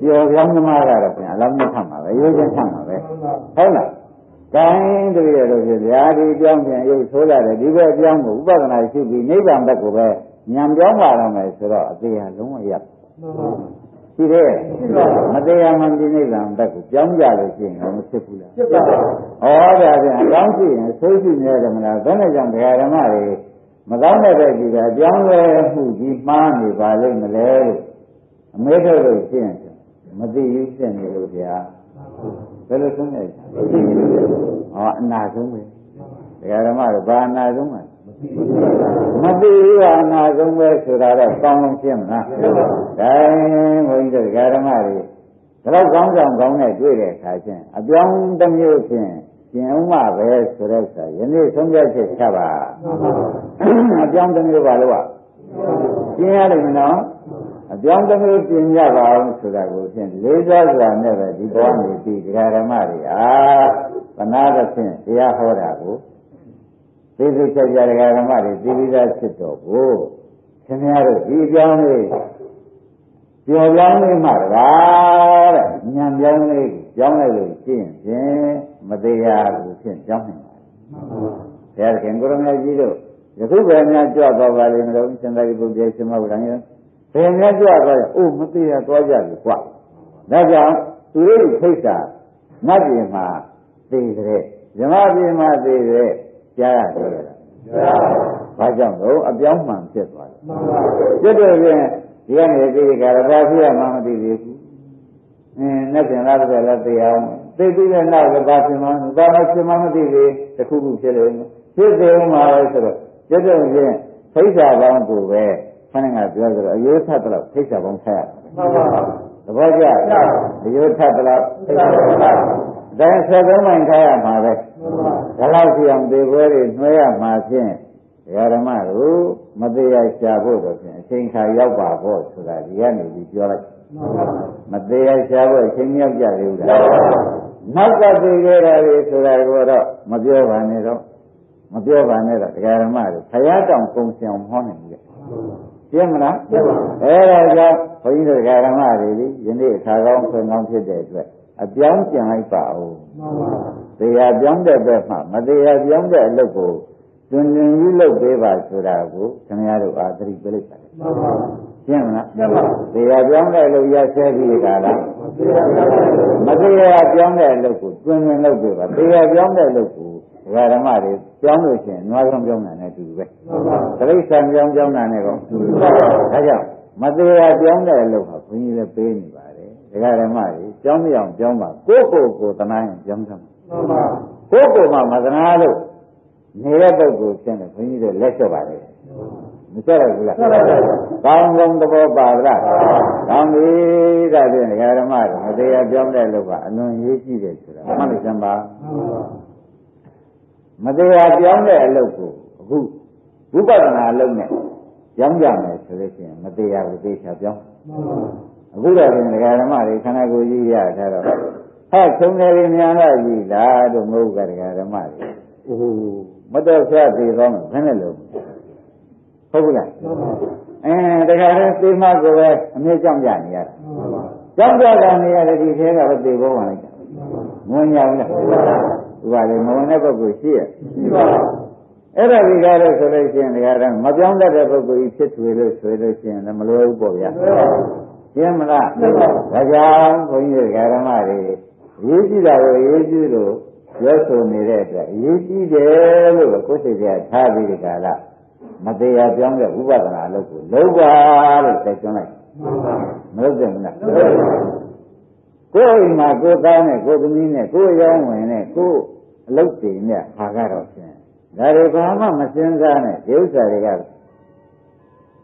ပြောပြောင်းသမားကတော့ပြန်အလောင်းမထမှာပဲရိုးချင်းထမှာပဲဟုတ်လားကိုင်းတည်းရလို့ပြဗျာဒီကြောင်းပြန်ရုပ်ဆိုးလာတယ်ဒီဘက်အကြောင်းကိုဥပဒနာရှိပြီးနိဗ္ဗာန်ဘက်ကိုပဲညံပြောင်းပါတော့မယ်ဆိုတော့အသေးဟာလုံးဝရပ် ရှိတယ်မတရားမှန်ဒီနိဗ္ဗာန်ဘက်ကိုကြောင်းကြလို့ရှိရင်တော့မဖြစ်ဘူးလားဖြစ်ပါဘူးဩဒါပြန်အကောင်းရှိရင်ဆိုးရှိနေတယ်မလားဘယ်နဲ့ကြောင့်ဒကာဓမ္မတွေမကောင်းတဲ့ဘက်ကြီးကကြောင်းလဲမှုကြီးမှားနေပါလိမ့်မလဲလို့အမေတို့လို့ရှင်းမသိဘူးရှင်းနေလို့ဗျာဘယ်လိုဆုံးလဲဟောအနာဆုံးပဲဒကာဓမ္မတို့ဘာအနာဆုံးလဲ မသိဘူးအနာဆုံးပဲဆိုတာတော့ကောင်းလုံးရှင်းမလားဒါဘုန်းကြီးတို့ဓမ္မတွေဒါတော့ကောင်းဆောင်ကောင်းနဲ့တွေ့တဲ့အခါချင်းအပြောင်းတစ်မျိုးဖြင့်ရှင်ဥမပဲဆိုတဲ့ဆာယနေ့ဆုံးဖြတ်ချက်ချပါအပြောင်းတစ်မျိုးပါလို့ကရှင်းရတယ်မနော်အပြောင်းတစ်မျိုးပြင်ကြပါအောင်ဆိုတာကိုဖြင့်လေးစားစွာနဲ့ပဲဒီဘောနေပြီးဓမ္မတွေအာသနာသဖြင့်တရားဟောတာကို သိသိချက်ကြတဲ့ဓမ္မတွေသိပြီးသားဖြစ်တော့ကိုခင်ဗျားတို့ဒီအကြောင်းလေးပြောပြောင်းလေးမှတကားတဲ့ညံပြောင်းလေးကြောင်းလိုက်လို့ရှင်းဖြင့်မတရားဘူးဖြင့်ကြောင်းနိုင်ပါဘုရားခင်ကိုရမကြီးတို့ယခုပဲများကြွသွားပါလိမ့်မလို့စံသာရိပုတ္တရာရှင်မောဂံရဘယ်များကြွသွားရအိုးမသေးရသွားကြပြီကွာဒါကြောင့်သူတို့ဖိတ်တာနတ်ပြည်မှာသိတဲ့ဇမပြည်မှာသိတဲ့ ကြားရတယ်လားဘာကြောင့်လို့အပြောင်းမှန်ဖြစ်သွားတယ်ပြတ်တော့ရင်ဒီကနေဒီကရဘာဖြစ်ရမှမသိသေးဘူးအင်းနဲ့ပြန်လာတော့လည်းသိအောင်သိပြီးတဲ့နောက်ကဘာဖြစ်မှဘာမှဖြစ်မှမသိသေးတခုခုဖြစ်လို့ဖြစ်သေးဦးမှာပဲဆိုတော့ပြတ်တော့ရင်ဖိတ်စာပေါင်းကိုပဲခဏကပြောကြတော့အယိုးထပ်တော့ဖိတ်စာပေါင်းဆက်ရတယ်မှန်ပါပါသဘောကျအယိုးထပ်တော့ဖိတ်စာပေါင်းဆက် ဒါဆက်သုံးမိုင်ထားရမှာပဲဒါလောက်ကြည့်အောင်ဒီပွဲတွေနှွှဲရမှာဖြင့်ဓမ္မတို့မသေးရရှာဖို့တော့ဖြင့်အချိန်ခါရောက်ပါဖို့ဆိုတာဒီကနေပြီးပြောလိုက်မသေးရရှာဖို့အချိန်ရောက်ကြသေးဘူးလားနောက်ကသေးခဲ့တာလေဆိုတာကတော့မပြောပါနဲ့တော့မပြောပါနဲ့တော့ဓမ္မတို့ဖရာတောင်ကုံဆောင်ဟောနိုင်ပြီရှင်းမလားရှင်းပါအဲဒါကြောင့်ဘုန်းကြီးတို့ဓမ္မတွေဒီယနေ့အခါကောင်းဆွေကောင်းဖြစ်တဲ့အတွက် အပြောင်းပြန်လိုက်ပါဦးမှန်ပါတရားပြောင်းတဲ့ဘက်မှာမတရားပြောင်းတဲ့အလုပ်ကိုတွင်တွင်ကြီးလုပ်ပေးပါဆိုတာကိုခင်ဗျားတို့အာသတိပေးလိုက်ပါတယ်မှန်ပါရှင်းမလားရှင်းပါတရားပြောင်းတဲ့အလုပ်ရဆဲပြီးကြလားမတရားပြောင်းတဲ့အလုပ်ကိုတွင်တွင်လုပ်ပေးပါတရားပြောင်းတဲ့အလုပ်ကိုဒကာဓမ္မတွေပြောင်းလို့ရှိရင်နွားဆောင်ပြောင်းတာနဲ့အတူတူပဲတိရစ္ဆာန်ပြောင်းပြောင်းတာနဲ့ကောဒါကြောင့်မတရားပြောင်းတဲ့အလုပ်ဟာဘုန်းကြီးလည်းပေးနေပါတယ်ဒကာဓမ္မတွေ ပြောင်းမအောင်ပြောင်းပါကိုယ့်ကိုယ်ကိုတနာရင်ပြောင်းသမှာကိုယ့်ကိုယ်မှာမတနာလို့နေတဲ့ပုဂ္ဂိုလ်ဖြစ်နေဘုန်းကြီးတို့လက်လျှော့ပါလေမဆက်ရဘူးလားကောင်းကောင်းသဘောပါလားကောင်းပြီဒါဖြင့်ဒကာဓမ္မတွေမတရားပြောင်းတဲ့လုပ်ကအလွန်ရေးကြည့်တယ်ဆိုတာမှတ်လို့စမ်းပါမတရားပြောင်းတဲ့အလုပ်ကိုအခုဝိပဿနာအလုပ်နဲ့ပြောင်းကြမယ်ဆိုလို့ရှိရင်မတရားကိုသေချာပြောင်း အခုတော့ဒီဒကာဓမ္မတွေခန္ဓာကိုယ်ကြီးရထားတော့ဟဲ့သုံးတယ်များလားကြီးလားတို့မဟုတ်ကဒကာဓမ္မတွေအိုးမတော်ဆရာသေသောဘယ်နဲ့လို့ဟုတ်ဘူးလားအဲတခါတည်းသေမကိုပဲအမြဲကြောက်ကြနေရတာကြောက်ကြတာနေရတဲ့ဒီထဲကပဲသေဘောဝင်လိုက်တာမဝင်ရဘူးလားဒီပါလေမဝင်တဲ့ပုဂ္ဂိုလ်ရှိရရှိပါအဲ့ဒါဒီကားလို့ဆိုလို့ရှိရင်ဒီကားတော့မပြောင်းတတ်တဲ့ပုဂ္ဂိုလ်ကြီးဖြစ်ထွေလို့ဆိုလို့ရှိရင်လည်းမလွယ်ဘူးပေါ့ဗျာ ရှင်းမလားဒါကြောင့်ဘုန်းကြီးဓမ္မတွေရေးကြည့်တာကိုရေးကြည့်လို့ပြောဆိုနေတဲ့အတွက်အရေးကြီးတယ်လို့ကိုယ်စိတ်ကထားပြီးဒီကလာမတရားပြောင်းတဲ့ဥပဒနာအလုပ်ကိုလုပ်ပါလို့တိုက်တွန်းလိုက်မလုပ်ကြဘူးလားကိုယ်အိမ်မှာကိုယ်သားနဲ့ကိုယ်သမီးနဲ့ကိုယ်ရောင်းဝင်နဲ့ကိုယ်အလုပ်တွေနဲ့ဟာကတော့ဖြင့်ဒါတွေဘာမှမစင်စားနဲ့ဒီဥစ္စာတွေက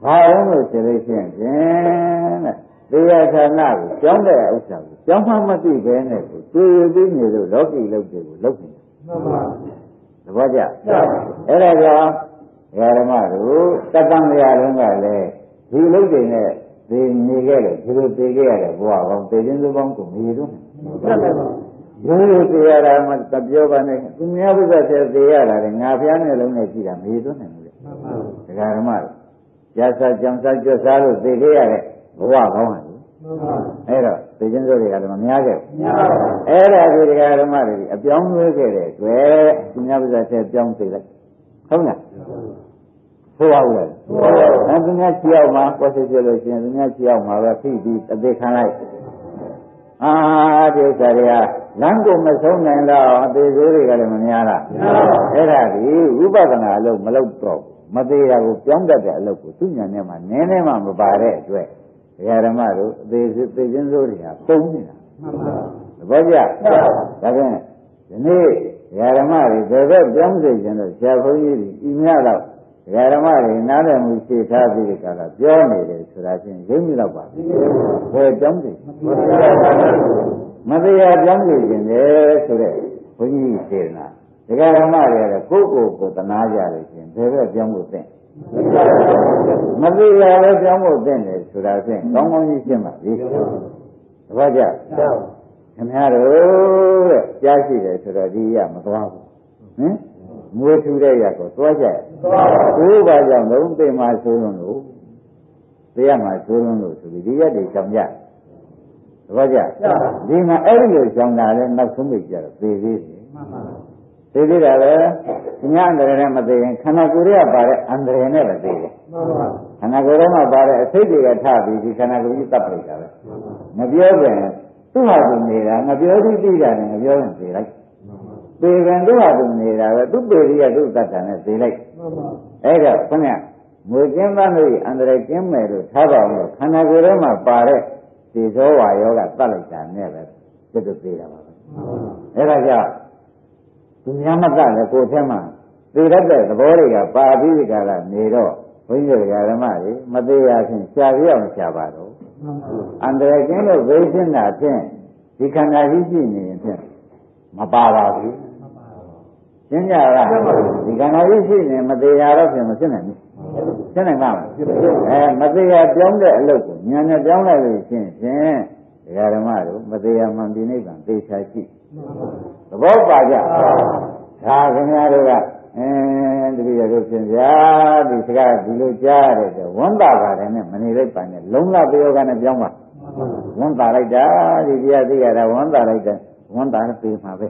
ဘာလို့လို့ဆိုလို့ရှိရင်ဖြင့်တဲ့ တရားဌာနကိုကြောင်းတဲ့ဥစ္စာကိုကြောင်းမှမသိပဲနဲ့ကိုတွေ့ရပြီးနေလို့လောကီလုပ်တွေကိုလုပ်နေတယ်မှန်ပါသဘောကျအဲ့ဒါကြောင့်ဓမ္မတို့တတ္တမရလုံးကလည်းဒီလုပ်တွေနဲ့ဒီနေခဲ့တယ်ဒီလိုသိခဲ့ရတဲ့ဘဝကောင်းသိခြင်းစုပေါင်းကိုမြည်တော့မှန်ပါရိုးရိုးသိရတာမှတပြောပါနဲ့သူများဘုရားတဲ့သိရတာလေငါဖျားနဲ့လုံးနဲ့ကြည့်တာမြည်တော့နိုင်ဘူးလေမှန်ပါဒကာဓမ္မတို့ရသကြောင့်စကြွစားလို့သိခဲ့ရတဲ့ ဘဝကောင်းတယ်အဲ့တော့သိချင်းစိုးတွေကလည်းမများခဲ့ဘူးအဲ့ဒါဒီတရားဓမ္မတွေအပြောင်းလဲခဲ့တဲ့တွေ့သူများပါးဆက်ပြောင်းသိလိုက်ဟုတ်လားဆိုပါဦးလေအဲသူများချီအောင်မှာကိုယ်စိတ်ပြလို့ရှိရင်သူများချီအောင်မှာပဲဖိပြီးအသေးခံလိုက်အာဒီဥစ္စာတွေကလမ်းကိုမဆုံးနိုင်တော့အသေးသေးတွေကလည်းမများလားအဲ့ဒါဒီဝိပဿနာအလုပ်မလုပ်တော့မသေးတာကိုပြောင်းတတ်တဲ့အလုပ်ကိုသူညာနဲ့မှနည်းနည်းမှမပါတဲ့အတွက် ဒကာဓမ္မတို့အသေးစိတ်သိချင်းစိုးတွေဟာပုံနေတာမှန်ပါသဘောကျဒါဖြင့်ဒီနေ့ဒကာဓမ္မတွေဘယ်ဘက်ပြောင်းစေခြင်းလို့ဆရာဘုန်းကြီးတွေဤများတော့ဒကာဓမ္မတွေနားလည်မှုရှိထားပြီးကြတာပြောနေတယ်ဆိုတာချင်းရင်းမိတော့ပါဘယ်ပြောင်းစေမတရားပြောင်းစေခြင်းလေဆိုတဲ့ဘုန်းကြီးစေနာဒကာဓမ္မတွေကတော့ကိုယ့်ကိုယ်ကိုတနာကြလို့ရှင်ဘယ်ဘက်ပြောင်းဖို့သင့် မသိရလည်းကြောင်းဖို့တဲ့တယ်ဆိုတာဖြင့်ကောင်းကောင်းကြီးရှင်းပါပြီတပည့်ကြခင်ဗျားတို့တဲ့ကြားရှိတယ်ဆိုတော့ဒီရမသွားဘူးဟင်မွေးထူတဲ့ရကိုသွားကြကိုယ်ပါကြောင့်လုံးသိမှဆိုးလုံးလို့တရားမှဆိုးလုံးလို့ဆိုပြီးဒီရက်တွေကြောင်ကြတပည့်ကြဒီမှာအဲ့ဒီလိုကြောင်တာလဲနောက်ဆုံးမိတ်ကြတော့သေသေးတယ်မှန်ပါ သိသေးတာပဲညအန္တရာယ်နဲ့မသိရင်ခန္ဓာကိုယ်ရဲ့ပါတဲ့အန္တရာယ်နဲ့ပဲသိတယ်ခန္ဓာကိုယ်ထဲမှာပါတဲ့အစိတ်တွေကထပြီးဒီခန္ဓာကိုယ်ကြီးတတ်ပလိုက်တာပဲမပြောပြန်သူ့ဟာသူနေတာငပြောပြီးသိတာနဲ့ငပြောရင်သိလိုက်ပေကံသူ့ဟာသူနေတာပဲသူ့ပေရိယသူ့တတ်တာနဲ့သိလိုက်အဲ့တော့ခဏငွေကျင်းသားလို့အန္တရာယ်ကျင်းမယ်လို့ထားပါအောင်လို့ခန္ဓာကိုယ်ထဲမှာပါတဲ့ဒီသောဝါယောကတတ်လိုက်တာနဲ့ပဲကျွတ်သေးတာပါပဲအဲ့ဒါကြောင့် သူများမတတ်လည်းကိုယ်ထဲမှာသိရတဲ့သဘောတွေကပါပြီးကြတာနေတော့ဘုန်းကြီးဓမ္မတွေမသေးရချင်းရှားပြအောင်ရှားပါတော့အန္တရာယ်ကျင်းလို့ဝိသင်းတာဖြင့်ဒီခန္ဓာကြီးရှိနေရင်ဖြင့်မပါပါဘူးရှင်းကြလားဒီခန္ဓာကြီးရှိနေမသေးရတော့ဖြင့်မဖြစ်နိုင်ဘူးရှင်းနိုင်မှာအဲမသေးရပြောင်းတဲ့အလုပ်ကိုဉာဏ်နဲ့ပြောင်းလိုက်လို့ရှင်းဖြင့်ဒကာဓမ္မတို့မသေးရမှန်ဒီနိဗ္ဗာန်သိချာရှိ သဘောပါကြဒါခင်ဗျားတို့ကအဲတပည့်ရတို့ပြင်ဗျာဒီစကားဒီလိုကြားရတဲ့ဝမ်းသာပါတယ်နဲ့မနေလိုက်ပါနဲ့လုံးလပယောကနဲ့ပြောင်းပါဝမ်းသာလိုက်တာဒီတရားသိရတာဝမ်းသာလိုက်တယ်ဝမ်းသာနဲ့ပြေးမှာပဲ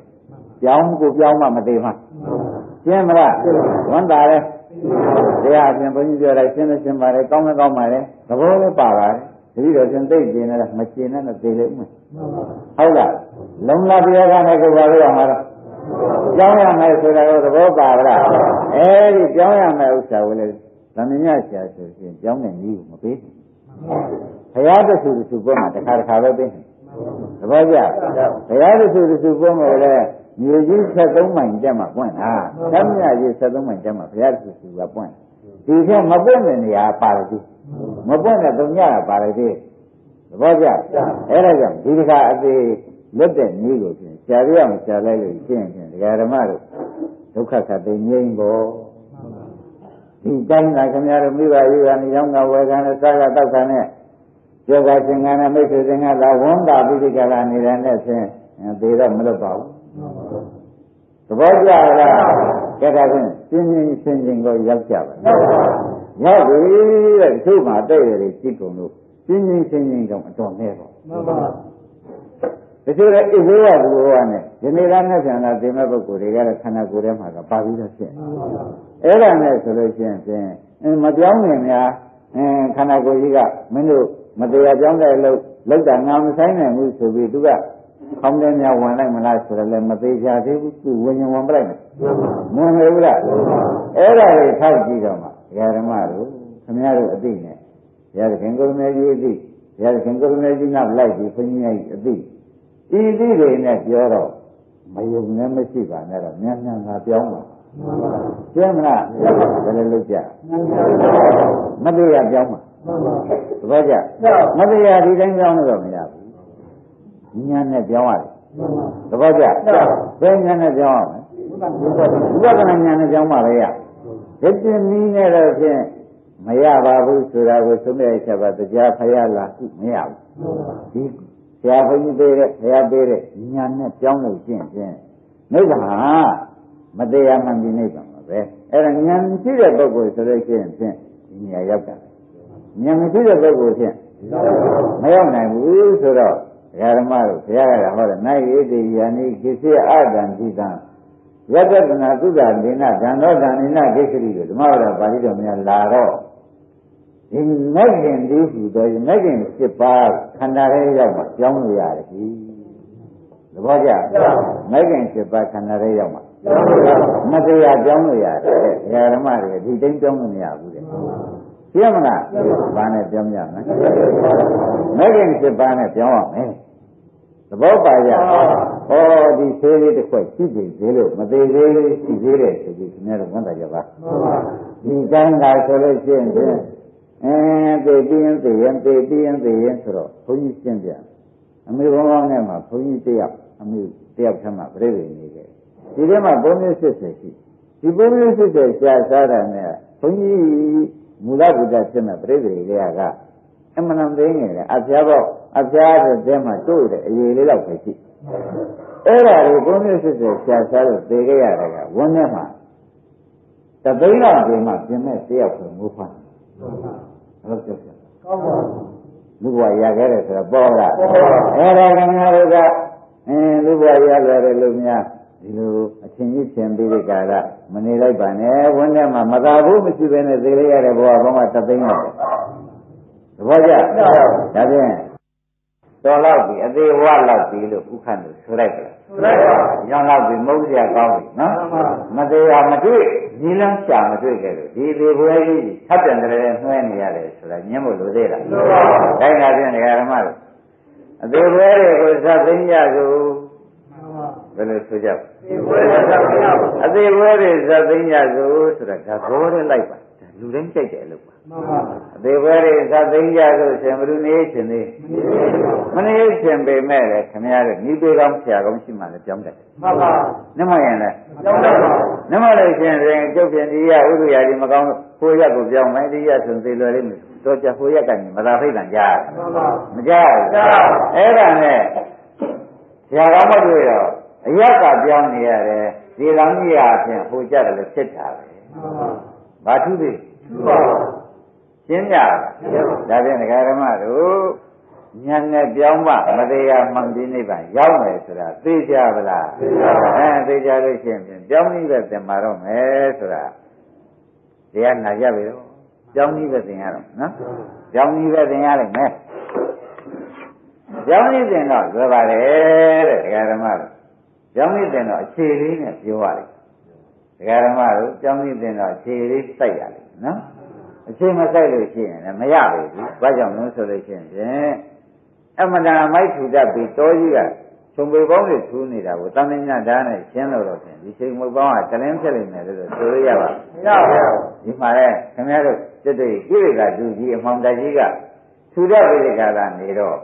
ပြောင်းကိုပြောင်းမှမသေးမှာရှင်းမလားဝမ်းသာတယ်တရားအပြင်ဘုန်းကြီးပြောလိုက်ရှင်းလို့ရှင်းပါတယ်ကောင်းလည်းကောင်းပါတယ်သဘောလည်းပါပါ တယ်တပည့်တော်ရှင်သိကျင်တယ်မကျင်နဲ့သိလိမ့်မယ်ဟုတ်လားလုံးလပယောကနဲ့ကိုပါလို့ရမှာတော့ကြောင်းရမယ်ဆိုတာကိုသဘောပါလားအဲဒီကြောင်းရမယ်ဥစ္စာကိုလည်းသမညဆရာဆိုရင်ကြောင်းတဲ့နည်းကိုမပေးဘူးဘုရားတဆူတဆူပေါ်မှာတစ်ခါတစ်ခါပဲပေးတယ်သဘောကျဘုရားတဆူတဆူပေါ်မှာလည်းမြေကြီး73မိုင်တက်မှပွင့်တာသမညကြီး73မိုင်တက်မှဘုရားတဆူတဆူကပွင့်ဒီထက်မပွင့်တဲ့နေရာပါလို့ဒီ မပွင့်တဲ့တုံညကပါလို့ဒီသဘောကျအဲ့ဒါကြောင့်ဒီတစ်ခါအသေးလွတ်တဲ့နည်းကိုဖြင့်ရှားရအောင်ရှားလိုက်လို့ရှင်းဖြင့်ဒကာဓမ္မတို့ဒုက္ခခတ်သိငြိမ့်ဖို့ဒီတိုင်းကခင်ဗျားတို့မိဘယူကနေရောင်းကဝယ်ကနဲ့စားကတောက်ခံနဲ့ယောဂရှင်ကနဲ့မိတ်ဆွေရှင်ကသာဝန်တာပိဋကလာနေတဲ့နဲ့ဖြင့်သေတော့မလွတ်ပါဘူးသဘောကျလားကြက်တာဖြင့်ရှင်းရှင်းရှင်းရှင်းကိုရောက်ကြပါ ရောက်ပြီတဲ့သူ့မှာတဲ့ရည်ကြည့်ကုန်လို့ရှင်းရှင်းရှင်းရှင်းတော့အတော်နဲ့ပေါ့မှန်ပါတချို့လည်းဣဇေဝဘုရားနဲ့ဒီနေ့ကနဲ့ဆန္ဒသင်မဲ့ပုဂ္ဂိုလ်တွေကလည်းခန္ဓာကိုယ်ထဲမှာကပါပြီးတော့ဖြစ်အဲ့ဒါနဲ့ဆိုလို့ရှိရင်ဖြင့်မပြောင်းခင်များအင်းခန္ဓာကိုယ်ကြီးကမင်းတို့မတရားပြောင်းတဲ့လို့လောက်တာငါမဆိုင်နိုင်ဘူးဆိုပြီးသူကခေါင်းထဲများဝင်လိုက်မလားဆိုတော့လည်းမသေးချာသေးဘူးသူဝิญဉ်ဝင်ပလိုက်မယ်မဝင်ဘူးလားအဲ့ဒါတွေထောက်ကြည့်တော့မှ ဓမ္မတို့ခမည်းတော်အသိနဲ့ဘုရားခင်ကိုရမေကြီးအသိဘုရားခင်ကိုရမေကြီးနောက်လိုက်ပြီးခွန်ကြီးရဲ့အသိဤသည့်တွေနဲ့ပြောတော့မယုံနဲ့မရှိပါနဲ့တော့မြန်မြန်သာပြောင်းပါကျင်းမလားဘယ်လိုလုပ်ကြမတရားပြောင်းပါသဘောကျမတရားဒီတိုင်းပြောင်းလို့တော့မရဘူးဉာဏ်နဲ့ပြောင်းရတယ်သဘောကျဘယ်ဉာဏ်နဲ့ပြောင်းရမလဲဝိပဿနာဉာဏ်နဲ့ပြောင်းပါလေရ ဒီပြင်းနည်းနဲ့တော့ဖြင့်မရပါဘူးဆိုတာကိုသုံးရချက်ပါတရားဖရလာခုမရဘူးဒီဆရာဘုန်းကြီးပေးတဲ့ဆရာပေးတဲ့ညာနဲ့ကြောင်းလို့ရှင်းဖြင့်နိဗ္ဗာန်မတရားမှန်ပြီးနိဗ္ဗာန်ပါပဲအဲ့ဒါဉာဏ်ရှိတဲ့ပုဂ္ဂိုလ်ဆိုလို့ရှိရင်ဖြင့်ဒီနေရာရောက်တာဉာဏ်မရှိတဲ့ပုဂ္ဂိုလ်ဖြင့်မရောက်နိုင်ဘူးဆိုတော့ဓမ္မတို့ဘုရားကဟောတယ်နိုင်ဧတိယာနိကိစ္စအတံတိတံ ယတ္တနာသုဒ္ဓဒေနဓမ္မောဓမ္မိနဒိဋ္ဌိတို့ဓမ္မဝရပါဠိတော်များလာတော့ဒီမဂ္ဂင်ဒီဟုတော့မဂ္ဂင်7ပါးခန္ဓာရဲ့ရောက်မှကြောင်းလို့ရတယ်ဒီသဘောကျမဂ္ဂင်7ပါးခန္ဓာရဲ့ရောက်မှမတရားကြောင်းလို့ရတယ်ဓမ္မတွေဒီတိုင်းကြောင်းလို့မရဘူးတဲ့ပြမလားဘာနဲ့ပြောင်းရမလဲမဂ္ဂင်7ပါးနဲ့ပြောင်းရမယ် သဘောပါကြဟောဒီသေးလေးတစ်ခွက်ရှိပြီသေးလို့မသေးသေးရှိသေးတယ်ဆိုပြီးခင်ဗျားတို့ဝန်တာကြပါဒီကံကဆိုလို့ရှိရင်အဲသိပြီးရင်သိရင်သိပြီးရင်သိရင်ဆိုတော့ဘုန်းကြီးရှင်းပြအမေဘောင်းကောင်းနဲ့မှာဘုန်းကြီးတယောက်အမေတယောက်ထမ်းမှာပြိဋိနေခဲ့ဒီထဲမှာဘုန်းကြီးစစ်စစ်ရှိဒီဘုန်းကြီးစစ်စစ်ရှားစားတာနဲ့ဘုန်းကြီးမူလဗုဒ္ဓဖြစ်မဲ့ပြိဋိလေးကအမှန်တန်သိနေတယ်အဖျားပေါ့ အဖျားတဲ့တဲမှာတို့တဲ့အရေးလေးတော့ပဲရှိအဲ့ဒါကိုဘုန်းကြီးစစ်စစ်ရှားစားလို့သိခဲ့ရတယ်ကဝန်းထဲမှာတသိန်းလောက်ဒီမှာပြင်မဲ့တယောက်ကိုငိုးဖမ်းဟုတ်ကဲ့ကောင်းပါလူဘဝရခဲ့တယ်ဆိုတော့ပေါ်လာအဲ့ဒါကငါတို့ကအင်းလူဘဝရလွယ်တယ်လို့များဒီလိုအချင်းကြီးပြင်ပြီးတဲ့ကာလမနေလိုက်ပါနဲ့ဝန်းထဲမှာမသာဘူးမရှိဘဲနဲ့သေလိုက်ရတဲ့ဘဝဘောမှာသသိမ်းတော့သဘောကျဒါဖြင့် တော်လောက်ပြီအသေးဝလောက်ပြီလို့ဥက္ခဏလို့ဆိုလိုက်ပါလားဆိုလိုက်ပါညောင်းလောက်ပြီမုန်းစရာကောင်းပြီနော်မသေးရမတွေ့ညီလန်းချာမတွေ့ကြလို့ဒီလေပွဲကြီးထပ်ပြန်တယ်နှွှဲနေရတယ်ဆိုတာညင်းဖို့လိုသေးလားလိုပါဘူးဒါကဖြင့်ဒကာဓမ္မတို့အသေးပွဲတွေကိုသတ်သိမ်းကြစို့ဘယ်လိုဆိုကြအသေးပွဲတွေသတ်သိမ်းကြစို့ဆိုတာဒါဘောနဲ့လိုက်ပါလူတိုင်းကြိုက်တယ်လို့ပါ အသေးပွဲတွေသတ်သိမ်းကြစို့ရှင်ဘုရားနေရှင်သေးမနေရှင်ပေမဲ့လည်းခင်ဗျားတို့ဤပေကောင်းဆရာကောင်းရှိမှလည်းကြောင်းတယ်မှန်ပါနမရင်လည်းကြောင်းတယ်ပါနမလည်းရှင်ရင်ကျုပ်ပြင်ဒီရဥဒ္ဒရာဒီမကောင်းလို့ကိုရက်ကိုပြောင်းမယ်ဒီရဆိုသိလွယ်လိမ့်မယ်တော့ကြကိုရက်ကနေမသာဖိတ်တန်ကြားမှန်ပါမကြားဘူးကြားအဲ့ဒါနဲ့ဆရာကောင်းမတွေ့တော့အရက်ကပြောင်းနေရတယ်ဒီလောင်းကြီးအပြင်ဟိုကြတယ်လို့ဖြစ်တာပဲမှန်ပါဘာထုသေးမှန်ပါ ရှင်းကြဒါဖြင့်ဒကာဓမ္မတို့ဉာဏ်နဲ့ပြောင်းမှမတရားမှန်ပြီးနိဗ္ဗာန်ရောက်မယ်ဆိုတာသိကြပါလားသိကြပါဘူးအဲသိကြလို့ရှိရင်ပြောင်းပြီးပဲသင်มาတော့မယ်ဆိုတာတရားနာကြပြီတော့ပြောင်းပြီးပဲသင်ရတော့နော်ပြောင်းပြီးပဲသင်ရလိမ့်မယ်ပြောင်းပြီးသင်တော့ပြောပါလေတဲ့ဒကာဓမ္မတို့ပြောင်းပြီးသင်တော့အခြေလေးနဲ့ပြောရလိမ့်ဒကာဓမ္မတို့ပြောင်းပြီးသင်တော့အခြေလေးစိုက်ရလိမ့်နော် အခြေမစိုက်လို့ရှိရင်လည်းမရပါဘူး။ဘာကြောင့်လဲဆိုလို့ရှိရင်အမှန်တရားမိုက်ထူတတ်ပြီးတောကြီးကခြုံပေပေါင်းတွေထူးနေတာကိုတန်မြတ်ဓာတ်နဲ့ရှင်းလို့တော့ဖြင့်ဒီချိန်မပေါင်းကတလင်းဖြစ်နေတယ်လို့ဆိုရရပါမရပါဘူးဒီမှာလဲခင်ဗျားတို့စစ်တွေဣရိကဒုကြီးအမှောင်တကြီးကထူတတ်ပြီးကြတာနေတော့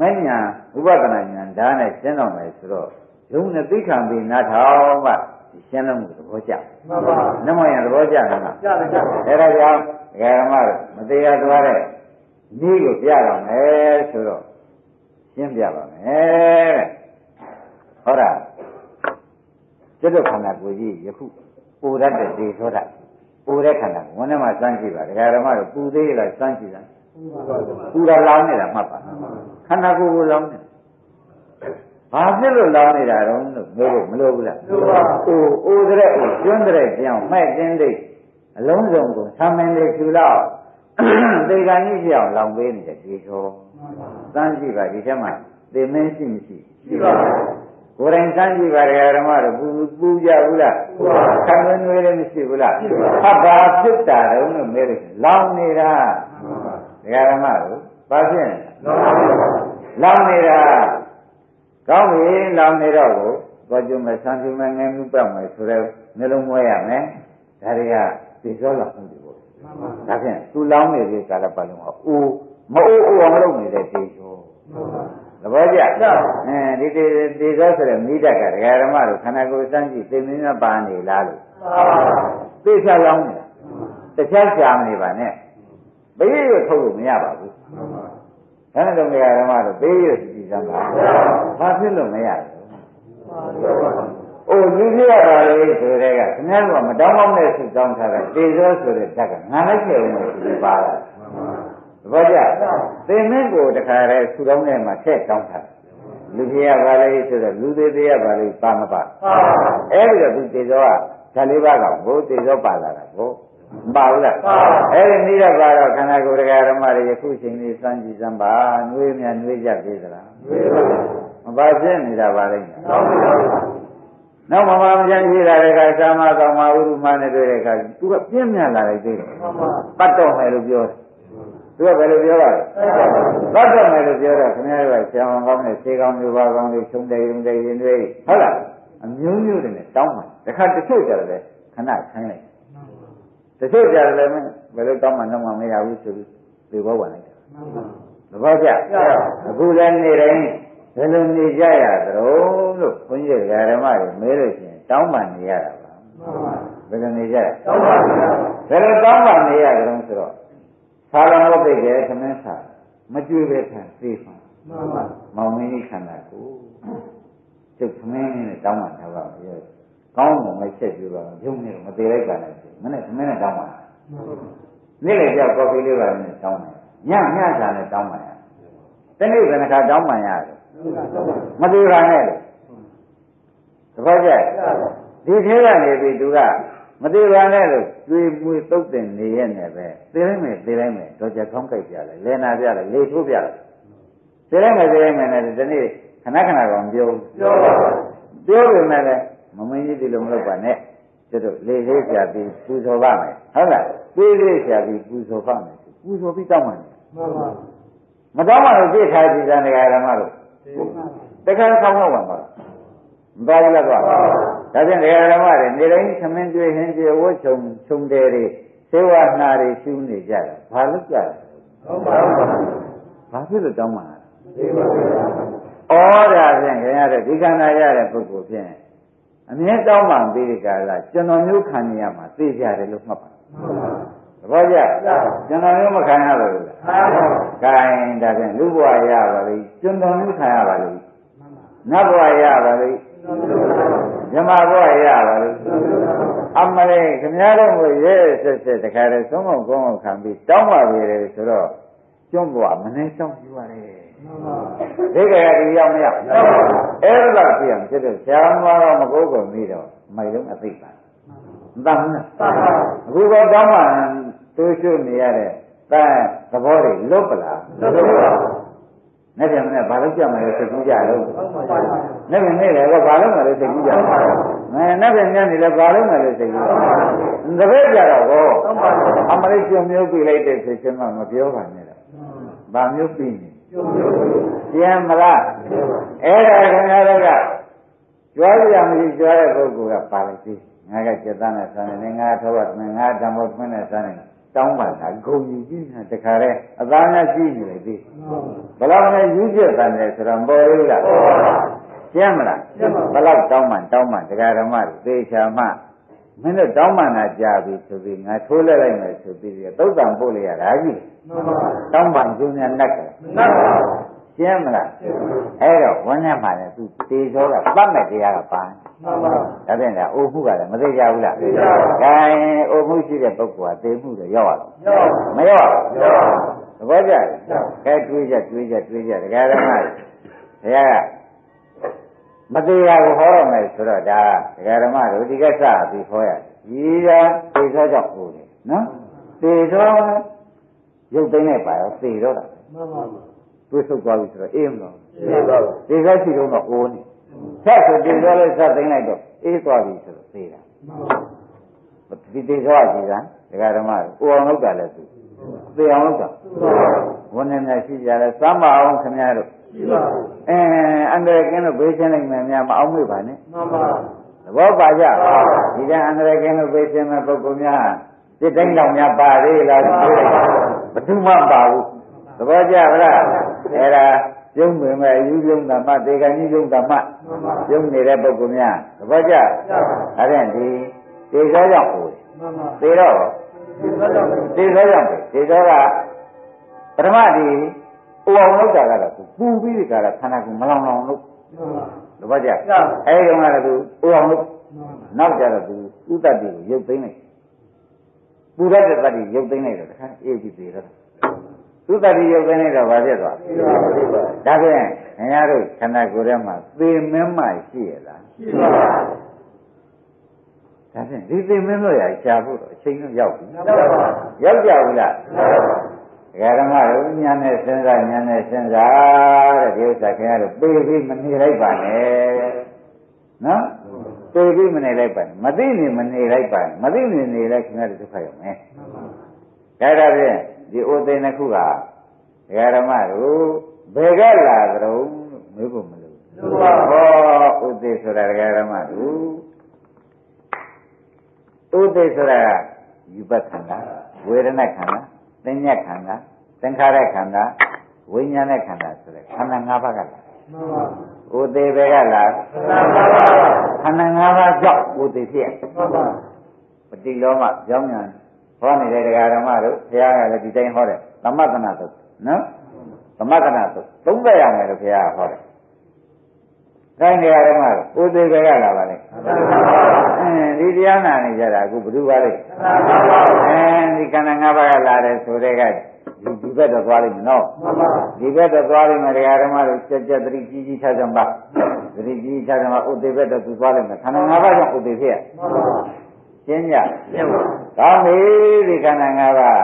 မဉ္ဇဏ်ဥပဒနာဉာဏ်ဓာတ်နဲ့ရှင်းတော့မယ်ဆိုတော့ယုံနဲ့သိခံပြီးနားထောင်မှရှင်းလို့သဘောကျမှန်ပါနမယံသဘောကျတယ်လားကျတယ်ကျတယ်အဲဒါကြောင့် ဒကာမတို့မတရားသွားတဲ့ဤကိုပြတော့မယ်ဆိုတော့ရှင်းပြပါမယ်တဲ့ဟုတ်လားကျွတ်ခန္ဓာကိုယ်ကြီးယခုပူရတဲ့ဒေသောတာပူတဲ့ခန္ဓာဝန်ထဲမှာစမ်းကြည့်ပါဒကာဓမ္မတို့ပူသေးလားစမ်းကြည့်တာပူတာလောင်းနေတာမှတ်ပါခန္ဓာကိုယ်ကိုလောင်းနေဘာဖြစ်လို့လောင်းနေတာတော့လို့ပြောလို့မလို့ဘူးလားလိုပါအိုးအိုးတဲ့အိုးကျွန်းတဲ့ပြောင်းမဲ့တင်းတဲ့ အလုံးစုံကိုသာမင်တွေကျူတော့သေကံကြီးပြောင်းလောင်ပေးနေတဲ့ဒီသောစမ်းကြည့်ပါဒီထဲမှာသေမင်းရှိမရှိရှိပါဘူးကိုယ်တိုင်စမ်းကြည့်ပါရဓမ္မတို့ပူပူကြဘူးလားခံရနွေးလည်းမရှိဘူးလားဖတ်ပါဖြစ်တာတော့လို့မဲလို့လောင်နေတာဒကာဓမ္မတို့ဘာဖြစ်လောင်နေတာကောင်းပြီလောင်နေတော့ကိုသွားကြမယ်ဆန်းပြမယ်ငယ်မှုပတ်မယ်ဆိုတော့နှလုံးမွေးရမယ်ဒါတွေက သိသောလောက်မှုတွေပေါ့ဒါဖြင့်သူလောင်းနေတဲ့ကာလပတ်လုံးကအိုးမအိုးအိုးအောင်လုပ်နေတဲ့တေချောသဘောကျအဲဒီတေတေသောဆိုတဲ့မိတ္တကဒကာဓမ္မတို့ခန္ဓာကိုယ်စမ်းကြည့်သိမင်းမပါနေလားလို့သိချလောင်းနေတာတခြားရှာမနေပါနဲ့ဘေးရထုတ်လို့မရပါဘူးဒါနဲ့တော့ဒကာဓမ္မတို့ဘေးရကြည့်စမ်းပါဘာဖြစ်လို့မရလဲ အိုယူပြရတာလေဆိုတဲ့ကခင်ဗျားတို့ကမတောင်းပေါင်းနဲ့ဆုတောင်းထားတာတေဇောဆိုတဲ့ဓာတ်ကငါလိုက်ခဲ့ဦးမယ်ဒီပါတာသဘောကျသင်မင်းကိုတခါတည်းဆုတောင်းထဲမှာထည့်တောင်းထားလူကြီးရပါလေဆိုတော့လူသေးသေးရပါလေပါမပါအဲ့ဒီတော့သူတေဇောကဓာတ်လေးပါးကဘိုးတေဇောပါလာတာဘိုးမပါဘူးလားအဲ့ဒီနိရပါတော့ခန္ဓာကိုယ်တရားဓမ္မတွေယခုချိန်လေးစမ်းကြည့်စမ်းပါနှွေးမြနှွေးကြသေးသလားမပါဖြစ်နေတာပါလိမ့်မယ် နောက်မမမချမ်းရှိလာတဲ့အခါသာမကောင်မဥရုမနဲ့တွေ့တဲ့အခါသူကပြင်းပြလာလိုက်သေးတယ်ပတ်တော့မယ်လို့ပြောတယ်သူကဘယ်လိုပြောပါလဲပတ်တော့မယ်လို့ပြောတော့ခင်ဗျားတို့ကဆံအောင်ကောင်းတဲ့ခြေကောင်းမျိုးပါကောင်းလေးချုံတယ်ရုံတယ်ရင်တွေဟုတ်လားအမျိုးမျိုးတွေနဲ့တောင်းပါတခါတချို့ကြတယ်ခဏခိုင်းလိုက်တချို့ကြတယ်လည်းဘယ်လိုတောင်းမှတော့မှမရဘူးဆိုပြီးပြေဘောဝင်လိုက်တယ်သဘောကျအခုလည်းနေတိုင်း ဘယ်လိုနေကြရသလဲလို့ဘုန်းကြီးဓမ္မတွေမဲလို့ရှိရင်တောင်းပန်နေရတာပါဘယ်လိုနေကြရတောင်းပန်နေရဘယ်လိုတောင်းပန်နေရကြလဲဆိုတော့သာလမဟုတ်တဲ့သမင်းစာမကြွေးပဲခံသိပါမှန်ပါမောင်မင်းကြီးခန္ဓာကိုကျုပ်သမင်းနဲ့တောင်းပန်ထားပါရဲ့ကောင်းတယ်မချက်ပြပါဘူးပြုံးနေမသေးလိုက်ပါနဲ့မနဲ့သမင်းနဲ့တောင်းပန်နေ့လေကြောက်ကော်ဖီလေးပါနဲ့တောင်းပန်ညညစာနဲ့တောင်းပန်ရတနေ့ဘယ်နှခါတောင်းပန်ရတယ် မသေးပါနဲ့သဘောကျဒီထဲကနေပြီးသူကမသေးပါနဲ့လို့ကျွေးမွေးတုတ်တင်နေရဲ့နဲ့ပဲသိလိုက်မယ်သိလိုက်မယ်တော့ကြခေါင်းကြိုက်ပြလိုက်လဲနာပြလိုက်လေထိုးပြလိုက်သိလိုက်မယ်သိလိုက်မယ်နဲ့ဒီနေ့ခဏခဏကောင်ပြောပြောပါပြောပေမဲ့လည်းမမင်းကြီးဒီလိုမလုပ်ပါနဲ့ကျတို့လေးလေးပြပြီးပူဇော်ပါမယ်ဟုတ်လားသေးလေးပြပြီးပူဇော်ပါမယ်ပူဇော်ပြီးတောင်းပါမယ်မှန်ပါမတောင်းမှလို့ပြည့်ထားကြည်စံတရားဓမ္မတို့ တခါဆောင်းတော့ဝင်ပါမပါဘူးလားကွာဒါဖြင့်တရားဓမ္မတွေနေတိုင်းသမင်းကျွေးဟင်းကျွေးဝတ်ချုံချုံတယ်တွေသေဝနာတွေရှူးနေကြတာဘာလို့ကြလဲဟုတ်ပါဘူးဘာဖြစ်လို့တောင်းမှလဲသိပါဘူးဩဒါဖြင့်ခင်ဗျားတို့ဒီကံနာရတဲ့ပုဂ္ဂိုလ်ဖြင့်အမြဲတောင်းပန်ပြီးဒီကလာကျွန်တော်မျိုးခံရမှာသိကြတယ်လို့မှတ်ပါသဘောကျကျွန်တော်မျိုးမခံရလို့လားခို င်းဒါဖြင့်လူဘဝရပါလိမ့်ကျွန်တော်မျိုးခံရပါလိမ့်နတ်ဘဝရပါလိမ့်မြမဘဝရပါလိမ့်အမလေးခင်ဗျားတို့ကိုရဲဆက်ဆက်တခါတည်းသုံးကုန်ကုန်းအောင်ခံပြီးတောင်းပါပြီလေဆိုတော့ကျွန်းဘဝမနေဆောင်ပြရတယ်ဒီကရဒီရောက်မရောက်အဲ့ဒါကြည့်အောင်ဖြစ်တဲ့ဆရာမတော်မကိုးကုန်ပြီးတော့မိုက်လုံးအသိပါမတတ်ဘူးလားအခုတော့တောင်းမှတိုးရှုနေရတဲ့ တန်သဘောတွေလွတ်ပလားလွတ်ပါဘူးနဲ့ပြန်နဲ့ဘာလို့ကြမှာလဲစိတ်ကူးကြလို့နဲ့ပြန်နေလေဘာလို့မှလဲစိတ်ကူးကြမှာမဲနဲ့ပြန်ညနေလဲဘာလို့မှလဲစိတ်ကူးတပည့်ကြတော့ဟောအမလေးကျွံမျိုးပြလိုက်တဲ့ဖြစ်ချင်းမှမပြောပါနဲ့တော့ဘာမျိုးပြီးနေကျန်မလားအဲ့ဒါခင်ဗျားတို့ကကြွားရမရှိကြွားတဲ့ပုဂ္ဂိုလ်ကပါလိုက်သေးငါကစက်သားနဲ့ဆန်းနေငါထောက်ရငါဓမ္မုတ်ခွင်းနဲ့ဆန်းနေ တောင်းပါတာဂုံကြီးကြီးနဲ့တခါတည်းအသားနဲ့ရှိနေလေသေးဘယ်လောက်နဲ့ယူကျက်တယ်ဆိုတော့ပေါ်လို့လားကျမ်းမလားဘယ်လောက်တောင်းမှတောင်းမှတရားဓမ္မတွေသေချာမှမင်းတို့တောင်းမှန်တာကြာပြီဆိုပြီးငါထိုးလိုက်လိုက်မယ်ဆိုပြီးသုတ်တံပို့လိုက်ရတာကြီးတောင်းပန်ကျုံညာနတ်ကနတ်ပါ ရှင်းမလားအဲ့တော့ဝန်းထဲမှာလည်းသူတေဇောကပတ်မဲ့တရားကပါမှန်ပါဒါဖြင့်ဒါအိုမှုကလည်းမသိကြဘူးလားသိကြပါဘူး။ဒါရင်အိုမှုရှိတဲ့ပုဂ္ဂိုလ်ကသေမှုတော့ရောက်ရအောင်မရောက်ဘူးသဘောကျလားကဲတွေးကြတွေးကြတွေးကြတရားဓမ္မတွေဘုရားကမသေးရကိုဟောရမယ်ဆိုတော့ဒါတရားဓမ္မတို့ဒီကစပြီးဟောရတယ်ဒီကသေသောကြောင့်ဟိုတယ်နော်သေသောရုပ်သိမ်းလိုက်ပါရောသေတော့တာမှန်ပါဘူး တွေးဆုပ်သွားပြီဆိုတော့အေးမလို့သေသောသေသောရှိတော့အိုးနေဆက်ဆိုသေသောလေးစသိမ်းလိုက်တော့အေးသွားပြီဆိုတော့သေတာဒီသေသောကကြည်စမ်းတရားဓမ္မကိုအောင်လုပ်တာလဲသူသေအောင်လုပ်တာဝန်းနေမြရှိကြတယ်စမ်းမအောင်ခင်ဗျားတို့ရှိပါဘူးအဲအန္တရာယ်ကင်းလို့ဘေးရှင်းလိုက်မယ်များမအောင်မေ့ပါနဲ့မှန်ပါသဘောပါကြဒီတဲ့အန္တရာယ်ကင်းလို့ဘေးရှင်းမဲ့ပုဂ္ဂိုလ်များစိတ်တိုင်းတော့များပါသေးလားဘယ်သူမှပါဘူးသ ဘောကျဗလားအဲ့ဒါပြုံးပေမဲ့ယူပြုံးဓမ္မတေကံကြီးပြုံးဓမ္မပြုံးနေတဲ့ပုဂ္ဂိုလ်များသဘောကျအဲ့ဒါဒီတေသောကြောင့်ဟိုသေတော့သေသောကြောင့်သေသောကပထမဒီအိုအောင်လောက်တာကတော့ပူပြီးဒီကရခန္ဓာကိုမလောင်လောင်လို့တပတ်ကြအဲဒီတော့ကတော့သူအိုအောင်လို့နောက်ကြတော့သူဥတ္တတိကိုရုပ်သိမ်းလိုက်ပူရတဲ့တတ္တိရုပ်သိမ်းလိုက်တော့တခါအေးကြည့်သေးတော့ ဥတ္တတိရုပ်သိမ်းလိုက်တော့ဘာဖြစ်သွားဒါဖြင့်ခင်ဗျားတို့ခန္ဓာကိုယ်ထဲမှာသေမင်းမှရှိရလားရှိပါပါဒါဖြင့်ဒီသေမင်းတို့ရရှာဖို့တော့အချိန်တော့ရောက်ပြီရောက်ကြဘူးလားဒကာဓမ္မတို့ညာနဲ့စဉ်းစားညာနဲ့စဉ်းစားတဲ့ဒီဥစ္စာခင်ဗျားတို့ပေပြီးမနေလိုက်ပါနဲ့နော်ပေပြီးမနေလိုက်ပါနဲ့မသိနေမနေလိုက်ပါနဲ့မသိနေနေလိုက်ခင်ဗျားတို့ဒုက္ခရောက်မယ်ဒါကြဖြင့် ဒီဥသိနှစ်ခုကဒကာဓမ္မတို့ဘယ်ကလာကြုံမေးဖို့မလို့ဟောဥသိဆိုတာဒကာဓမ္မတို့ဥသိဆိုတာယူပခန္ဓာဝေဒနာခန္ဓာသင်ညက်ခန္ဓာသင်္ခါရခန္ဓာဝိညာဉ်နဲ့ခန္ဓာဆိုတဲ့ခန္ဓာ၅ပါးကလာမှန်ပါဘူးဥသေးပဲကလာခန္ဓာ၅ပါးကြောင့်ဥသေးဖြစ်မှန်ပါပฏิလောမကြောင်းညာ ဟောနေတဲ့တရားဓမ္မတို့ဘုရားကလည်းဒီတိုင်းဟောတယ်သမတနာသုတ်နော်သမတနာသုတ်သုံးသက်ရမယ်လို့ဘုရားကဟောတယ်ခိုင်းတရားဓမ္မတို့ဥသေးပဲကလာပါလေအင်းဒီတရားနာနေကြတာအခုဘယ်သူပါလဲအင်းဒီခန္ဓာ၅ပါးကလာတယ်ဆိုတဲ့ကဒဒီဒီဘက်တော့သွားလိမ့်မယ်နော်ဒီဘက်တော့သွားလိမ့်မယ်တရားဓမ္မတို့ကြက်ကြက်သတိကြီးကြီးထားကြပါသတိကြီးကြီးထားကြပါဥဒေဘက်တော့သူသွားလိမ့်မယ်ခန္ဓာ၅ပါးကြောင့်ဥဒေဖြစ်ရ ရှင်းကြကောင်းပြီဒီခန္ဓာ၅ပါး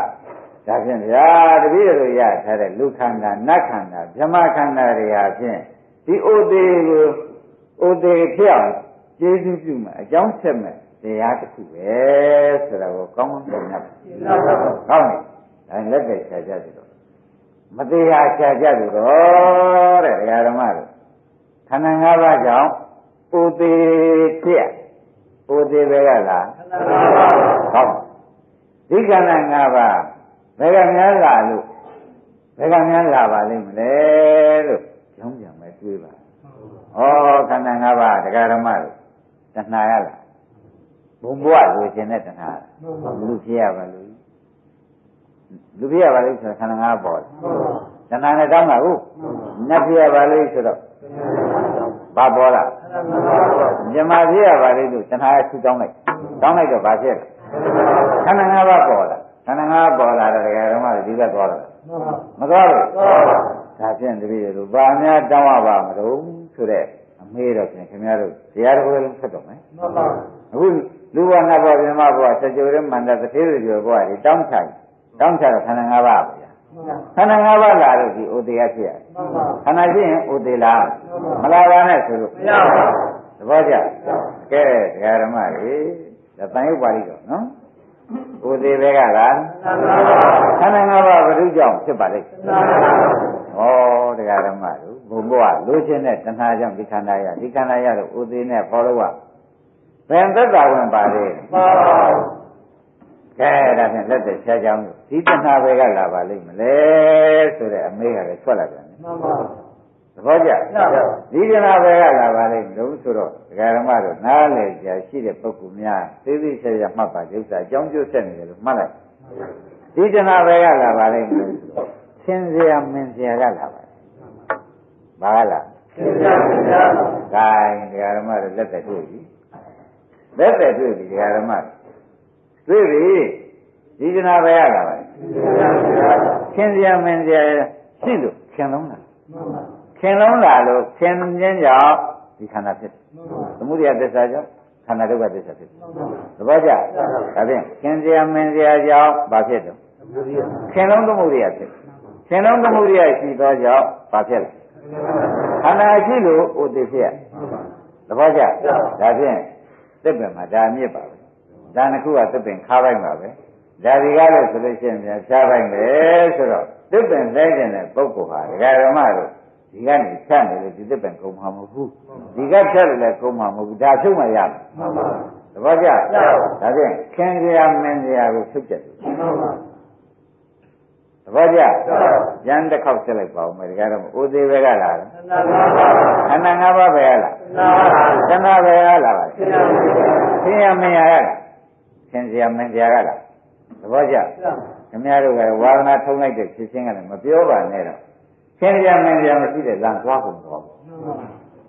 ဒါဖြင့်ဗျာတပည့်တို့ရထားတဲ့လူခန္ဓာနတ်ခန္ဓာဗြဟ္မခန္ဓာတွေဟာဖြင့်ဒီဥဒေကိုဥဒေဖြစ်အောင်ကျေးဇူးပြုမယ်အကြောင်းဆက်မယ်တရားတစ်ခုပဲဆိုတာကိုကောင်းကောင်းသိနေပါဟုတ်ပြီဒါလက်ပဲခြားကြတယ်တော့မတရားခြားကြတယ်တော့တဲ့တရားဓမ္မတို့ခန္ဓာ၅ပါးကြောင့်ဥသေးဖြစ် ဥသေးပဲကလားဟုတ်ဒီခန္ဓာ၅ပါးဘယ်ကများလာလို့ဘယ်ကများလာပါလိမ့်မလဲလို့ကြောင်းပြန်ပဲတွေးပါဩခန္ဓာ၅ပါးတရားဓမ္မတို့တဏှာရလားဘုံဘဝလိုချင်တဲ့တဏှာလူဖြစ်ရပါလို့လူဖြစ်ရပါလို့ဆိုခန္ဓာ၅ပါးပေါ်တယ်တဏှာနဲ့တောင်းတာဟုတ်နတ်ဖြစ်ရပါလို့ဆိုတော့ ဘာပေါ်လာမြမဖြစ်ရပါလို့တဏှာကဆူတောင်းလိုက်တောင်းလိုက်တော့ဘာဖြစ်လဲခန္ဓာ၅ပါးပေါ်လာခန္ဓာ၅ပါးပေါ်လာတဲ့ဓမ္မတွေဒီဘက်သွားတယ်မသွားဘူးဒါဖြင့်တပည့်တို့ဘာများတောင်းရပါမလို့ဆိုတဲ့အမေးတော့ဖြင့်ခင်ဗျားတို့တရားတော်လည်းဆက်တော့မယ်အခုလူဘဝနတ်ဘဝပြမဘဝစကြဝဠာမန္တသတိရကျော်ဘဝဒီတောင်းချတောင်းချတော့ခန္ဓာ၅ပါးပါဗျာ ခန္ဓာ၅ပါးလာလို့ဒီဥဒေယဖြစ်ရခန္ဓာရှိရင်ဥဒေလားမလာပါနဲ့ဆိုလို့မရပါဘူးသဘောကျကဲတရားဓမ္မတွေဒါတန်ရုပ်ပါဠိတော့နော်ဥဒေပဲကလားခန္ဓာ၅ပါးဘယ်သူကြောင့်ဖြစ်ပါလိမ့်ဩတရားဓမ္မတို့ဘုံဘဝလိုချင်တဲ့တဏှာကြောင့်ဒီခန္ဓာရဒီခန္ဓာရတော့ဥဒေနဲ့ဘောလို့ဘယ်သက်သာဝင်ပါလေမှန်ပါဘူး ကဲဒါဖြင့်လက်သက်ချာချောင်းဒီတဏှာပဲကလာပါလိမ့်မလဲဆိုတဲ့အမေးကလည်းထွက်လာပြန်တယ်မှန်ပါဘူးသဘောကျဒီကနာပဲကလာပါလိမ့်လို့ဆိုတော့ဒကာရမတို့နားလေကြာရှိတဲ့ပုဂ္ဂိုလ်များသိသိချာချာမှတ်ပါဒုစရအကြောင်းကျိုးဆက်နေတယ်လို့မှတ်လိုက်ဒီကနာပဲကလာပါလိမ့်လို့ဆိုတော့သင်စရာမင်းစရာကလာပါဘာကလာသင်စရာမင်းစရာကဲဒကာရမတို့လက်သက်တွေ့ပြီလက်သက်တွေ့ပြီဒကာရမတွေ့ ပြီဒီကနာပဲရတာပါခင်စရာမင်းစရာရှိလို့ခင်လုံးလားခင်လုံးလာလို့ခင်ခြင်းကြောင့်ဒီခန္ဓာဖြစ်တယ်သမုဒိယသစ္စာကြောင့်ခန္ဓာဒုက္ခသစ္စာဖြစ်တယ်သဘောကျဒါဖြင့်ခင်စရာမင်းစရာကြောင့်ဘာဖြစ်တော့ခင်လုံးသမုဒိယဖြစ်ခင်လုံးသမုဒိယရှိသောကြောင့်ဘာဖြစ်လဲခန္ဓာရှိလို့ဥတည်ဖြစ်သဘောကျဒါဖြင့်သစ်ပင်မှာဒါမြစ်ပါပဲ ဒါနှစ်ခုကသစ်ပင်ခါပိုင်းပါပဲဒါဒီကားလို့ဆိုလို့ရှိရင်ပြန်ဖြားပိုင်းပဲဆိုတော့သစ်ပင်လဲကျင်တဲ့ပုဂ္ဂိုလ်ဟာဒကာဓမ္မတို့ဒီကနေဖြတ်နေလို့ဒီသစ်ပင်ကုန်မှာမဟုတ်ဘူးဒီကဖြတ်လို့လည်းကုန်မှာမဟုတ်ဘူးဒါထုတ်မှရမယ်သဘောကျဒါဖြင့်ခင်စရာမင်းစရာကိုထုတ်ချက်တယ်သဘောကျကျန်တစ်ခေါက်ဆက်လိုက်ပါဦးမယ်ဒကာတော့အိုသေးပဲကလာတယ်ခန္ဓာ၅ပါးပဲလားခန္ဓာပဲလားပါခင်ရမင်းရရလား ခင်စရာမင်းစရာကလားသဘောကျခင်ဗျားတို့ကဝါဒနာထုံးလိုက်တဲ့ဖြစ်ချင်းကလည်းမပြောပါနဲ့တော့ခင်ဗျာမင်းစရာမရှိတဲ့လမ်းသွားကုန်တော့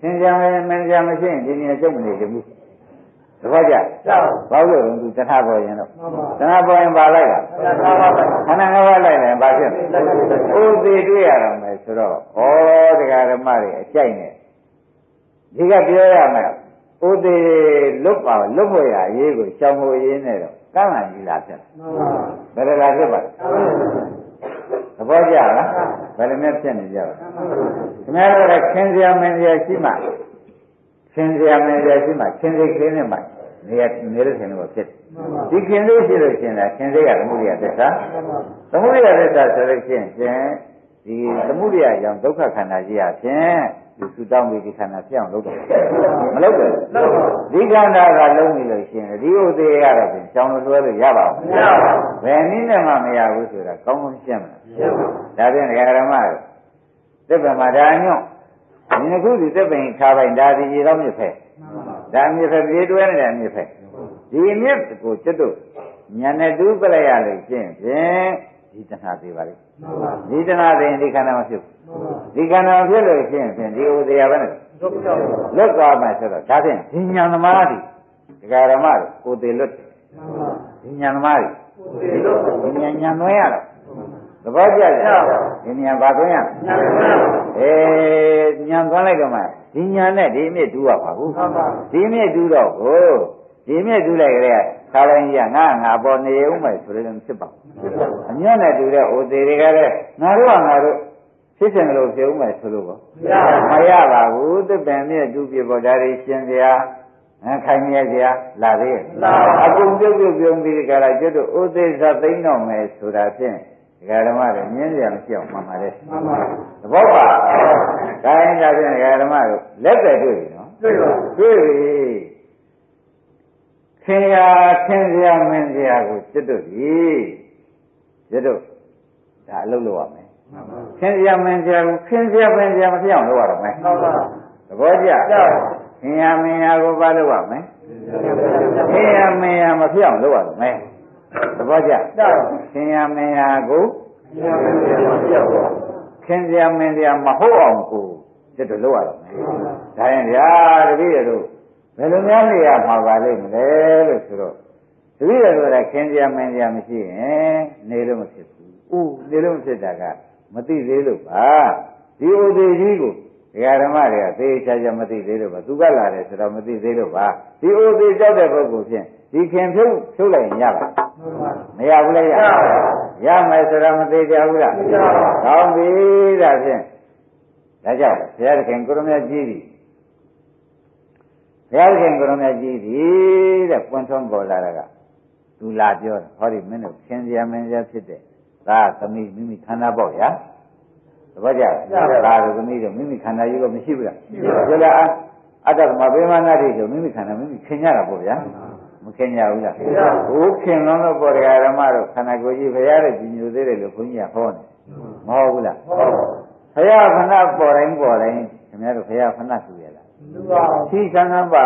ခင်ဗျာမင်းမင်းစရာမရှိရင်ဒီနေ့ကျုပ်မနေကြဘူးသဘောကျဘာလို့လဲသူတဏှာပေါ်ရင်တော့တဏှာပေါ်ရင်ပါလိုက်လားခန္ဓာငါးပါးလိုက်ရင်ဘာဖြစ်လဲဥသေးတွေ့ရတော့မယ်ဆိုတော့ဩတရားဓမ္မတွေအကြိုက်နဲ့ဒီကပြောရမယ် ဥသေးလွတ်ပါလွတ်ဖို့ရအရေးကိုရှောင်ဖို့ရင်းနဲ့တော့ကမ်းလာကြီးလာဖြစ်ဘယ်လိုလာဖြစ်ပါလဲသဘောကျလားဘယ်လိုနဲ့ဖြစ်နေကြပါခင်ဗျားတို့ကခင်စရာမင်းစရာရှိမှခင်စရာမင်းစရာရှိမှခင်စိတ်ခင်းနေမှနေရနေတဲ့ခင်တော့ဖြစ်ဒီခင်စိတ်ရှိလို့ရှင်လားခင်စိတ်ကသမုဒိယသစ္စာသမုဒိယသစ္စာဆိုလို့ရှိရင်ဒီသမုဒိယကြောင့်ဒုက္ခခန္ဓာကြီးရဖြင့် ဒီသူတောင်းပြီးဒီခန္ဓာဖြစ်အောင်လုပ်တယ်မလုပ်ဘူးဒီခန္ဓာကလုံးပြီလို့ရှိရင်ဒီဥသေးရတော့ပြင်ကြောင်းလွှဲလို့ရပါဘူးမရပါဘူးဘယ်နည်းနဲ့မှမရဘူးဆိုတာကောင်းကောင်းရှင်းမလားရှင်းပါဒါဖြင့်ဒကာရမသစ္စာမှာဒါညွန့်ဒီနှစ်ခုဒီသစ္စာခါပိုင်ဒါဒီရေတော့မြစ်ဖက်ဒါမြစ်ဖက်ပြေးတွဲနေတယ်မြစ်ဖက်ဒီမြစ်ကိုကျွတ်တို့ညာနဲ့တူးပလိုက်ရလို့ရှင်းဖြင့် ဒီတဏှာသေးပါလိမ့်ဒီတဏှာသိရင်ဒီခန္ဓာမဖြစ်ဘူးဒီခန္ဓာမဖြစ်လို့ရှင်းဖြင့်ဒီဥတရားပဲနဲ့လွတ်သွားမှဆိုတော့ဒါဖြင့်ဒီညာသမားတွေဒကာရမတွေကိုယ်သေးလွတ်တယ်ဒီညာသမားတွေဒီညာညာနွဲရတော့သဘောကျတယ်ဒီညာဘာသွင်းရအေးညာသွင်းလိုက်တော့မှဒီညာနဲ့ဒီမြစ်တူရပါဘူးဒီမြစ်တူတော့ကိုဒီမြစ်တူလိုက်ကြတဲ့ ခါတိုင်းကြီးကငါငါပေါ်နေဦးမယ်ဆိုရင်ဖြစ်ပါအညံ့နဲ့တူတဲ့အိုသေးတွေကလည်းငါတို့ကငါတို့ဖြစ်စဉ်လို့ပြောဦးမယ်ဆိုလို့ပေါ့မရပါဘူးသစ်ပင်မြစ်တူပြပေါ်ဒါတွေရှင်စရာအဲခိုင်မြဲစရာလာသေးရဲ့အကုန်ပြုတ်ပြုတ်ပြုံးပြီးကြလားကျွတ်တို့ဥသေးသသိမ့်တော့မယ်ဆိုတာဖြင့်ဒကာဓမ္မတွေမြင်းစရာမရှိအောင်မှန်ပါတယ်မှန်ပါသဘောပါဒါရင်ဒါဖြင့်ဒကာဓမ္မတို့လက်သက်တွေ့ပြီနော်တွေ့ပါတွေ့ပြီ ခင်ရာခင်စရာမင်းစရာကိုကျွတ်တို့ပြီကျွတ်တို့ဒါအလုပ်လုပ်ရမယ်ခင်စရာမင်းစရာကိုခင်စရာမင်းစရာမဖြစ်အောင်လုပ်ရတော့မယ်မှန်ပါသဘောကျခင်ရမင်းရကိုပါလို့ရမယ်ခင်ရမင်းရမဖြစ်အောင်လုပ်ရတော့မယ်သဘောကျခင်ရမင်းရကိုခင်စရာမင်းစရာမဟုတ်အောင်ကိုကျွတ်တို့လုပ်ရတော့မယ်ဒါရင်ဗျာတပည့်ရတို့ ဘယ်လိုများနေရမှာပါလိမ့်မလဲလို့ဆိုတော့တပည့်ရတို့ကခင်စရာမင်းစရာမရှိရင်နေလို့မဖြစ်ဘူး။ဦးနေလို့မဖြစ်တာကမသိသေးလို့ပါဒီဥသေးကြီးကိုဒကာဓမ္မတွေကသေချာချာမသိသေးလို့ပါသူကလာတယ်ဆိုတော့မသိသေးလို့ပါဒီဥသေးကြောက်တဲ့ပုဂ္ဂိုလ်ဖြင့်ဒီခင်ဖြုတ်ဖြုတ်လိုက်ရင်ရပါမရဘူးလေရရမယ်ဆိုတော့မသိကြဘူးလားကောင်းပြီဒါဖြင့်ဒါကြောင့်ဘုရားသခင်ကိုရမကြီးသည် ဘုရားသခင်ကိုရမကြီးသည်တဲ့ပွင့်ထွန်းပေါ်လာတာကသူလာပြောတယ်ဟောဒီမင်းတို့ခင်စရာမင်းစရာဖြစ်တဲ့သာသမီးမိမိခန္ဓာပေါ့ဗျာသဘောကျလားသာတို့သမီးတို့မိမိခန္ဓာကြီးကမရှိဘူးလားရှိပါဘူးအတ္တမဘေမနာတိဆိုမိမိခန္ဓာမိမိခင်ကြတာပေါ့ဗျာမခင်ကြဘူးလားဘိုးခင်လုံးလို့ပေါ်တရားဓမ္မတို့ခန္ဓာကိုယ်ကြီးဘုရားရဲ့ကြီးညိုသေးတယ်လို့ဘုန်းကြီးကဟောနေမဟုတ်ဘူးလားဟုတ်ဘုရားခဏပေါ်တိုင်းပေါ်တိုင်းခင်ဗျားတို့ဘုရားခဏဆူရ လားဆူပါဘူးသီသံဃာပါ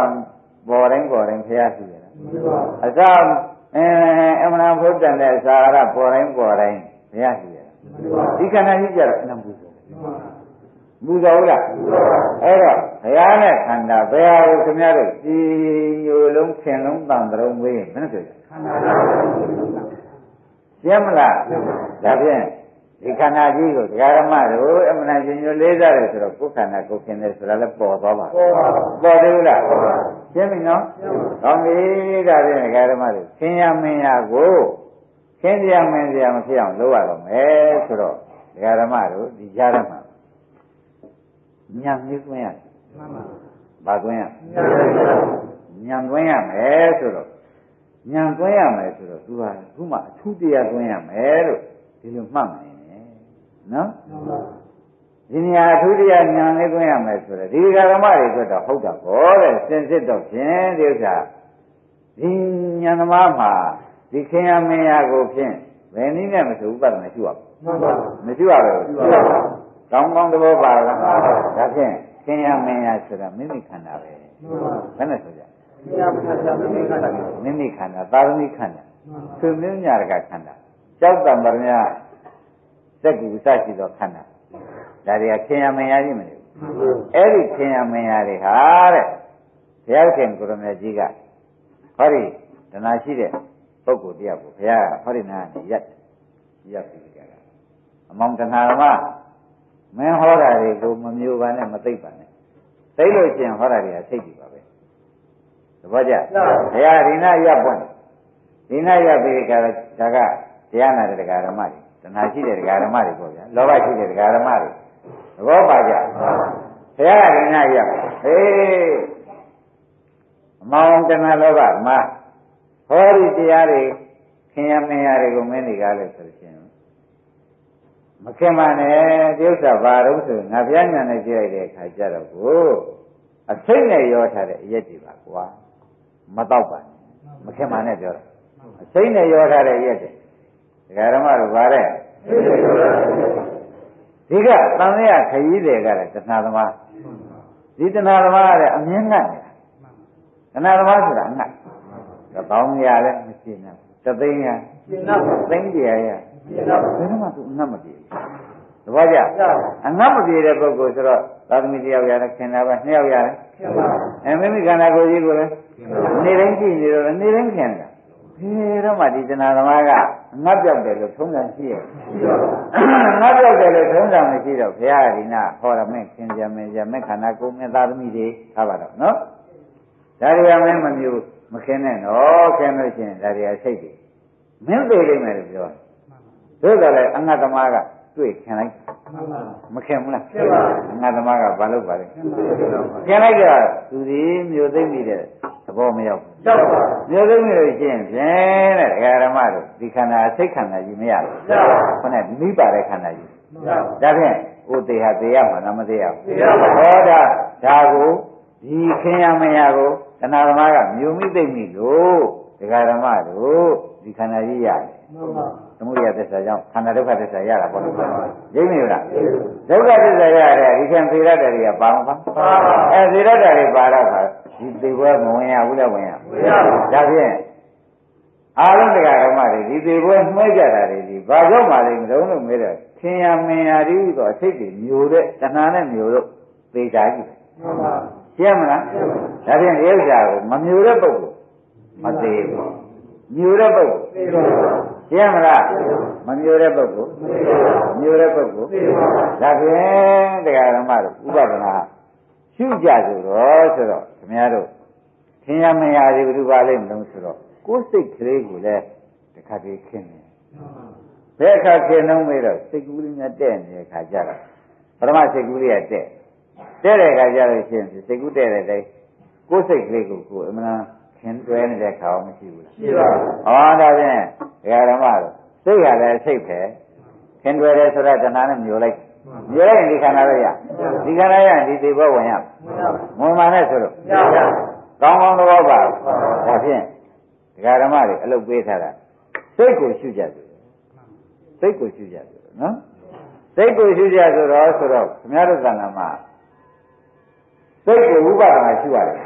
ပေါ်တိုင်းပေါ်တိုင်းဘုရားဆူရလားဆူပါဘူးအစအဲအမှန်ဘုဒ္ဓံတဲ့သာရပေါ်တိုင်းပေါ်တိုင်းဘုရားဆူရလားဒီခန္ဓာကြီးကြတော့အနံပူဇော်ပူဇော်ဘူးလားအဲ့တော့ဘုရားနဲ့ခန္ဓာဘယ်ဟာကိုခင်ဗျားတို့ကြည်ညိုလုံးခင်လုံးတန်တုံးဝေးမနဲ့ဆိုကြခန္ဓာရှင်းမလားဒါဖြင့် ဒီခန္ဓာကြီးကိုဒကာရမတို့အမှန်ရှင်ညိုလေးစားတယ်ဆိုတော့ကိုယ်ခန္ဓာကိုယ်ခင်တယ်ဆိုတာလည်းပေါ်သွားပါပေါ်ပါပေါ်သေးဘူးလားရှင်းပြီနော်ကောင်းပြီဒါဖြင့်ဒကာရမတို့ခင်ရမင်းရကိုခင်ရမင်းရမဖြစ်အောင်လုပ်ရတော့မယ်ဆိုတော့ဒကာရမတို့ဒီကြားထဲမှာညံလေးသွင်းရတယ်မှန်ပါဘာသွင်းရညံသွင်းရမယ်ဆိုတော့ညံသွင်းရမယ်ဆိုတော့သူကခုမှအထူးတရားသွင်းရမယ်လို့ဒီလိုမှတ်မယ် နော်ဒီနေရာအထူးတရားညံလေးသွင်းရမယ်ဆိုတော့ဒီဓမ္မတွေဆိုတော့ဟုတ်တာပေါ့တဲ့စင်စစ်တော့ဖြင့်ဒီဥစ္စာဒီညံသမားမှာဒီခင်ရမင်းရကိုဖြင့်ဘယ်နည်းနဲ့မဆိုဥပဒနာရှိရပါမရှိပါဘူးကောင်းကောင်းသဘောပါလားဒါဖြင့်ခင်ရမင်းရဆိုတာမိမိခန္ဓာပဲဘယ်နဲ့ဆိုကြမိမိခန္ဓာသာရဏိခန္ဓာသူမင်းညာကခန္ဓာကြောက်တံပရမ စက်ကူစရှိသောခန္ဓာဒါတွေကခင်ရမင်းရကြီးမလို့အဲ့ဒီခင်ရမင်းရတွေဟာတဲ့ဘုရားခင်ကိုရမေကြီးကဟောဒီတဏှာရှိတဲ့ပုဂ္ဂိုလ်တရားကိုဘုရားဟောဒီနာနဲ့ရက်ရက်ပြီးကြတာအမောင်တဏှာမမင်းဟောတာတွေကိုမမျိုးပါနဲ့မသိပါနဲ့သိလို့ရှိရင်ဟောတာတွေကသိပြီပါပဲသဘောကျဘုရားဒီနာရပ်ပွင့်ဒီနာရပ်ပြီးကြတာဒါကတရားနာတဲ့ဓမ္မတွေ တဏှာရှိတဲ့ဓမ္မတွေပေါ့ဗျာလောဘရှိတဲ့ဓမ္မတွေသဘောပါကြဘုရားကဒီနာရပ်ဟေးအမောင်တဏှာလောဘမဟောဒီတရားတွေခင်ရမင်းရတွေကိုမင်းတွေကလည်းဆိုရှင်မခင်ပါနဲ့ဒီဥစ္စာဘာလို့ဆိုငါဘုရားညာနဲ့ကြည့်လိုက်တဲ့အခါကျတော့ကိုအစိမ့်နဲ့ရောထားတဲ့အရက်တွေပါကွာမတော့ပါနဲ့မခင်ပါနဲ့ပြောတာအစိမ့်နဲ့ရောထားတဲ့အရက်တွေ ဒကာရမတို့ဗါတဲ့ဒီကသံဃာခရီးတွေကလည်းတဏှာသမားဒီတဏှာသမားကလည်းအမြင်ငတ်နေတာတဏှာသမားဆိုတာငတ်တောင်းရလည်းမရှင်းဘူးတသိန်းရရှင်းတော့သိန်းကြီးရရရှင်းတော့ဘယ်တော့မှသူအငတ်မပြေဘူးသဘောကျအငတ်မပြေတဲ့ပုဂ္ဂိုလ်ဆိုတော့သာသမီတယောက်ရတယ်ခင်တာပဲနှစ်ယောက်ရတယ်ခင်ပါအဲမိမိခန္ဓာကိုယ်ကြီးကိုလည်းနေတိုင်းကြည့်နေတော့နေတိုင်းခင်တာဒီတော့မှဒီတဏှာသမားက ငတ်ပြောက်တယ်လို့ထုံးစံရှိရဲ့ငတ်ပြောက်တယ်လို့ထုံးစံမရှိတော့ဘုရားကဒီနာဟောရမယ်ခင်ကြမယ်ကြမဲ့ခန္ဓာကိုယ်မဲ့သာသမီတွေထားပါတော့နော်ဒါတွေကမင်းမမျိုးမခင်းနဲ့နော်ခင်းလို့ရှိရင်ဒါတွေကစိတ်တွေမင်းသိလိမ့်မယ်လို့ပြောတယ်သို့တော်လည်းအငတ်သမားကတွေ့ခင်လိုက်မခင်ဘူးလားအငတ်သမားကဘာလုပ်ပါလဲခင်လိုက်ကြသူဒီမျိုးသိမ့်မိတဲ့သဘောမရောက်ဘူး ရောက်ပါမျိုးသိမ့်မိလို့ရှိရင်ဖြင့်တဲ့ဒကာရမတို့ဒီခန္ဓာစိတ်ခန္ဓာကြီးမရဘူးခုနကမိပါတဲ့ခန္ဓာကြီးဒါဖြင့်ဥတေဟာတေရမှာလားမသေးရဘူးဟောတာဒါကိုဒီခင်ရမရကိုတဏှာသမားကမျိုးမိသိမ့်မိလို့ဒကာရမတို့ဒီခန္ဓာကြီးရတယ်သမုဒိယသစ္စာကြောင့်ခန္ဓာဒုက္ခသစ္စာရတာပေါ့လို့ရိပ်မိလားဒုက္ခသစ္စာရတယ်ဒီခင်သေရတဲ့တွေကပါမပါအဲသေရတဲ့တွေပါတော့ခါဒီသေဘွဲမဝင်ရဘူးလားဝင်ရ ဒါဖြင့်အားလုံးတရားဓမ္မတွေဒီသေဘွဲမှဲကြတာတွေဒီဘာကြောင့်မှလဲမလုံးလို့မဲတယ်ခင်ရမင်ရဒီဆိုအစိတ်တွေမျိုးတဲ့တဏှာနဲ့မျိုးလို့သေချာကြည့်ရှင်းမလားဒါဖြင့်ဒီဥစ္စာကိုမမျိုးတဲ့ပုဂ္ဂိုလ်မသေးဘူးမျိုးတဲ့ပုဂ္ဂိုလ်ရှင်းမလားမမျိုးတဲ့ပုဂ္ဂိုလ်မျိုးတဲ့ပုဂ္ဂိုလ်ဒါဖြင့်တရားဓမ္မတို့ဥပဒနာရှုကြဆိုတော့ဆိုတော့ခင်ဗျားတို့ သင်ရမရသေးဘူးပါလိမ့်မလို့ဆိုတော့ကိုယ်စိတ်ကလေးကိုလည်းတခါတည်းခင်းတယ်ဘယ်အခါခင်းတော့မေးတော့စိတ်ကူးလေးနဲ့တဲ့နေတဲ့ခါကြတော့ပရမစိတ်ကူးလေးကတဲ့တဲ့တဲ့ခါကြလို့ရှိရင်စိတ်ကူးတဲ့တဲ့တိုင်းကိုယ်စိတ်ကလေးကိုကိုယ်အမှန်ခင်တွဲနေတဲ့ခါအောင်မရှိဘူးလားရှိပါဘူး။ဟောဒါဖြင့်ဒကာဓမ္မတို့စိတ်ရလည်းစိတ်ပဲခင်တွဲတယ်ဆိုတော့တဏှာနဲ့မျိုးလိုက်မျိုးလိုက်ရင်ဒီခန္ဓာလည်းရဒီခန္ဓာရရင်ဒီသေဘောဝင်ရဝင်ပါနဲ့ဆိုတော့ ကောင်းကောင်းသဘောပါဒါဖြင့်ဒကာဓမ္မတွေအလုပ်ပေးထားတာစိတ်ကိုရှုကြတယ်စိတ်ကိုရှုကြတယ်နော်စိတ်ကိုရှုကြဆိုတော့ဆိုတော့ခမရတို့ကံမှာစိတ်ကိုဝိပဿနာရှုရတယ်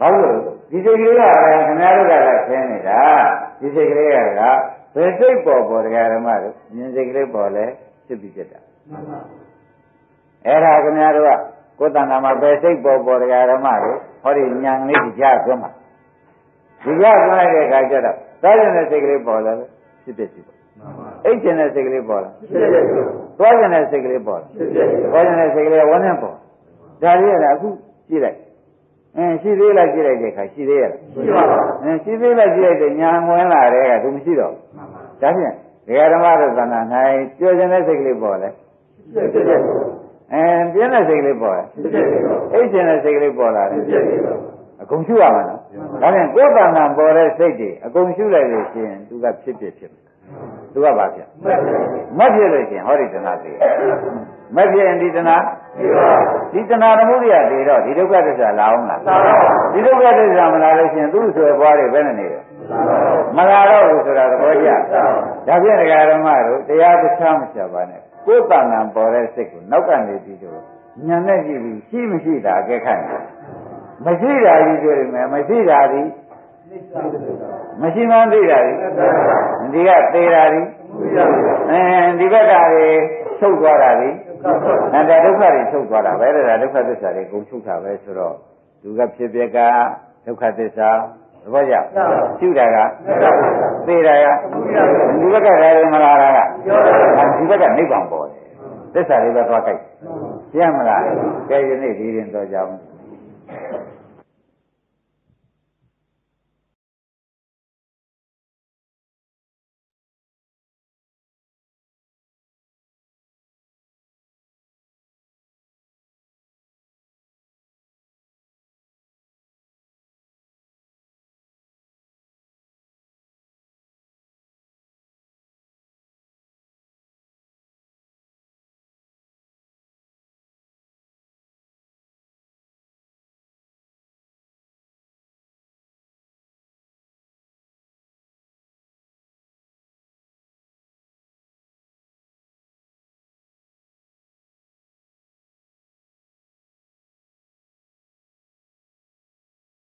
ဘာလို့လဲဒီစိတ်ကလေးကလည်းခင်ဗျားတို့ကလည်းခင်းနေတာဒီစိတ်ကလေးကဘယ်စိတ်ပေါ်ပေါ်တရားဓမ္မတို့မြင်စိတ်ကလေးပေါ်လဲဖြစ်ပြီးဖြစ်တာအဲ့ဒါခင်ဗျားတို့ကကိုယ်တဏ္ဍာမှာဘယ်စိတ်ပေါ်ပေါ်တရားဓမ္မတို့ ဟောဒီညာလေးကြားသွင်းမှာဒီကြားသွင်းလိုက်တဲ့အခါကျတော့သာကျင်တဲ့စိတ်ကလေးပေါ်လာတယ်ဖြစ်ဖြစ်ဖြစ်အိတ်ကျင်တဲ့စိတ်ကလေးပေါ်လာသွားကျင်တဲ့စိတ်ကလေးပေါ်လာသွားကျင်တဲ့စိတ်ကလေးဝန်းနဲ့ပေါ်ဒါလေးကအခုကြည့်လိုက်အင်းရှိသေးလားကြည့်လိုက်တဲ့အခါရှိသေးရလားရှိပါပါအင်းရှိသေးလားကြည့်လိုက်တဲ့ညာဝင်လာတဲ့ကသူမရှိတော့ဒါဖြင့်ဒကာဓမ္မတို့သဏ္ဍာန်၌ကြော်ကျင်တဲ့စိတ်ကလေးပေါ်လဲ အင်းပြင်းတဲ့စိတ်ကလေးပေါ်လဲအိတ်ကျင်တဲ့စိတ်ကလေးပေါ်လာတယ်အကုန်ရှုရမှာနော်ဒါဖြင့်ကိုယ်တဏ္ဍာန်ပေါ်တဲ့စိတ်တွေအကုန်ရှုလိုက်လို့ရှိရင်သူကဖြစ်ဖြစ်ဖြစ်သူကဘာဖြစ်မဖြစ်လို့ရှိရင်ဟောဒီတဏှာသေးမဖြစ်ရင်ဒီတဏှာဒီတဏှာသမုဒိယတွေတော့ဒီဒုက္ခသစ္စာလာအောင်လားဒီဒုက္ခသစ္စာမလာလို့ရှိရင်သူ့ဆွဲပွားတွေဘယ်နဲ့နေလဲမလာတော့ဘူးဆိုတာသဘောကျဒါဖြင့်ဒကာဓမ္မတို့တရားတစ်ခြားမချက်ပါနဲ့ ကိုယ်တဏ္ဍာပေါ်တဲ့စိတ်ကိုနောက်ကနေပြီးတော့ညာနဲ့ကြည့်ပြီးရှိမရှိတာအကဲခတ်နေမရှိတာကြီးပြောရမယ်မရှိတာဒီမရှိမှန်းသိတာဒီဒီကသေးတာဒီအဲဒီဘက်ကတွေချုပ်သွားတာဒီအဲဒါဒုက္ခတွေချုပ်သွားတာပဲဒါဒုက္ခသစ္စာတွေကုန်ချုပ်တာပဲဆိုတော့သူကဖြစ်ပြကဒုက္ခသစ္စာ သဘောကျရှုတာကသိတာကဒီဘက်ကလည်းမလာတာကဒီဘက်ကနိဗ္ဗာန်ပေါ်တယ်သစ္စာတွေပဲသွားကြိုက်ရှင်းမလားကဲယနေ့ဒီရင်တော့ကြောင်း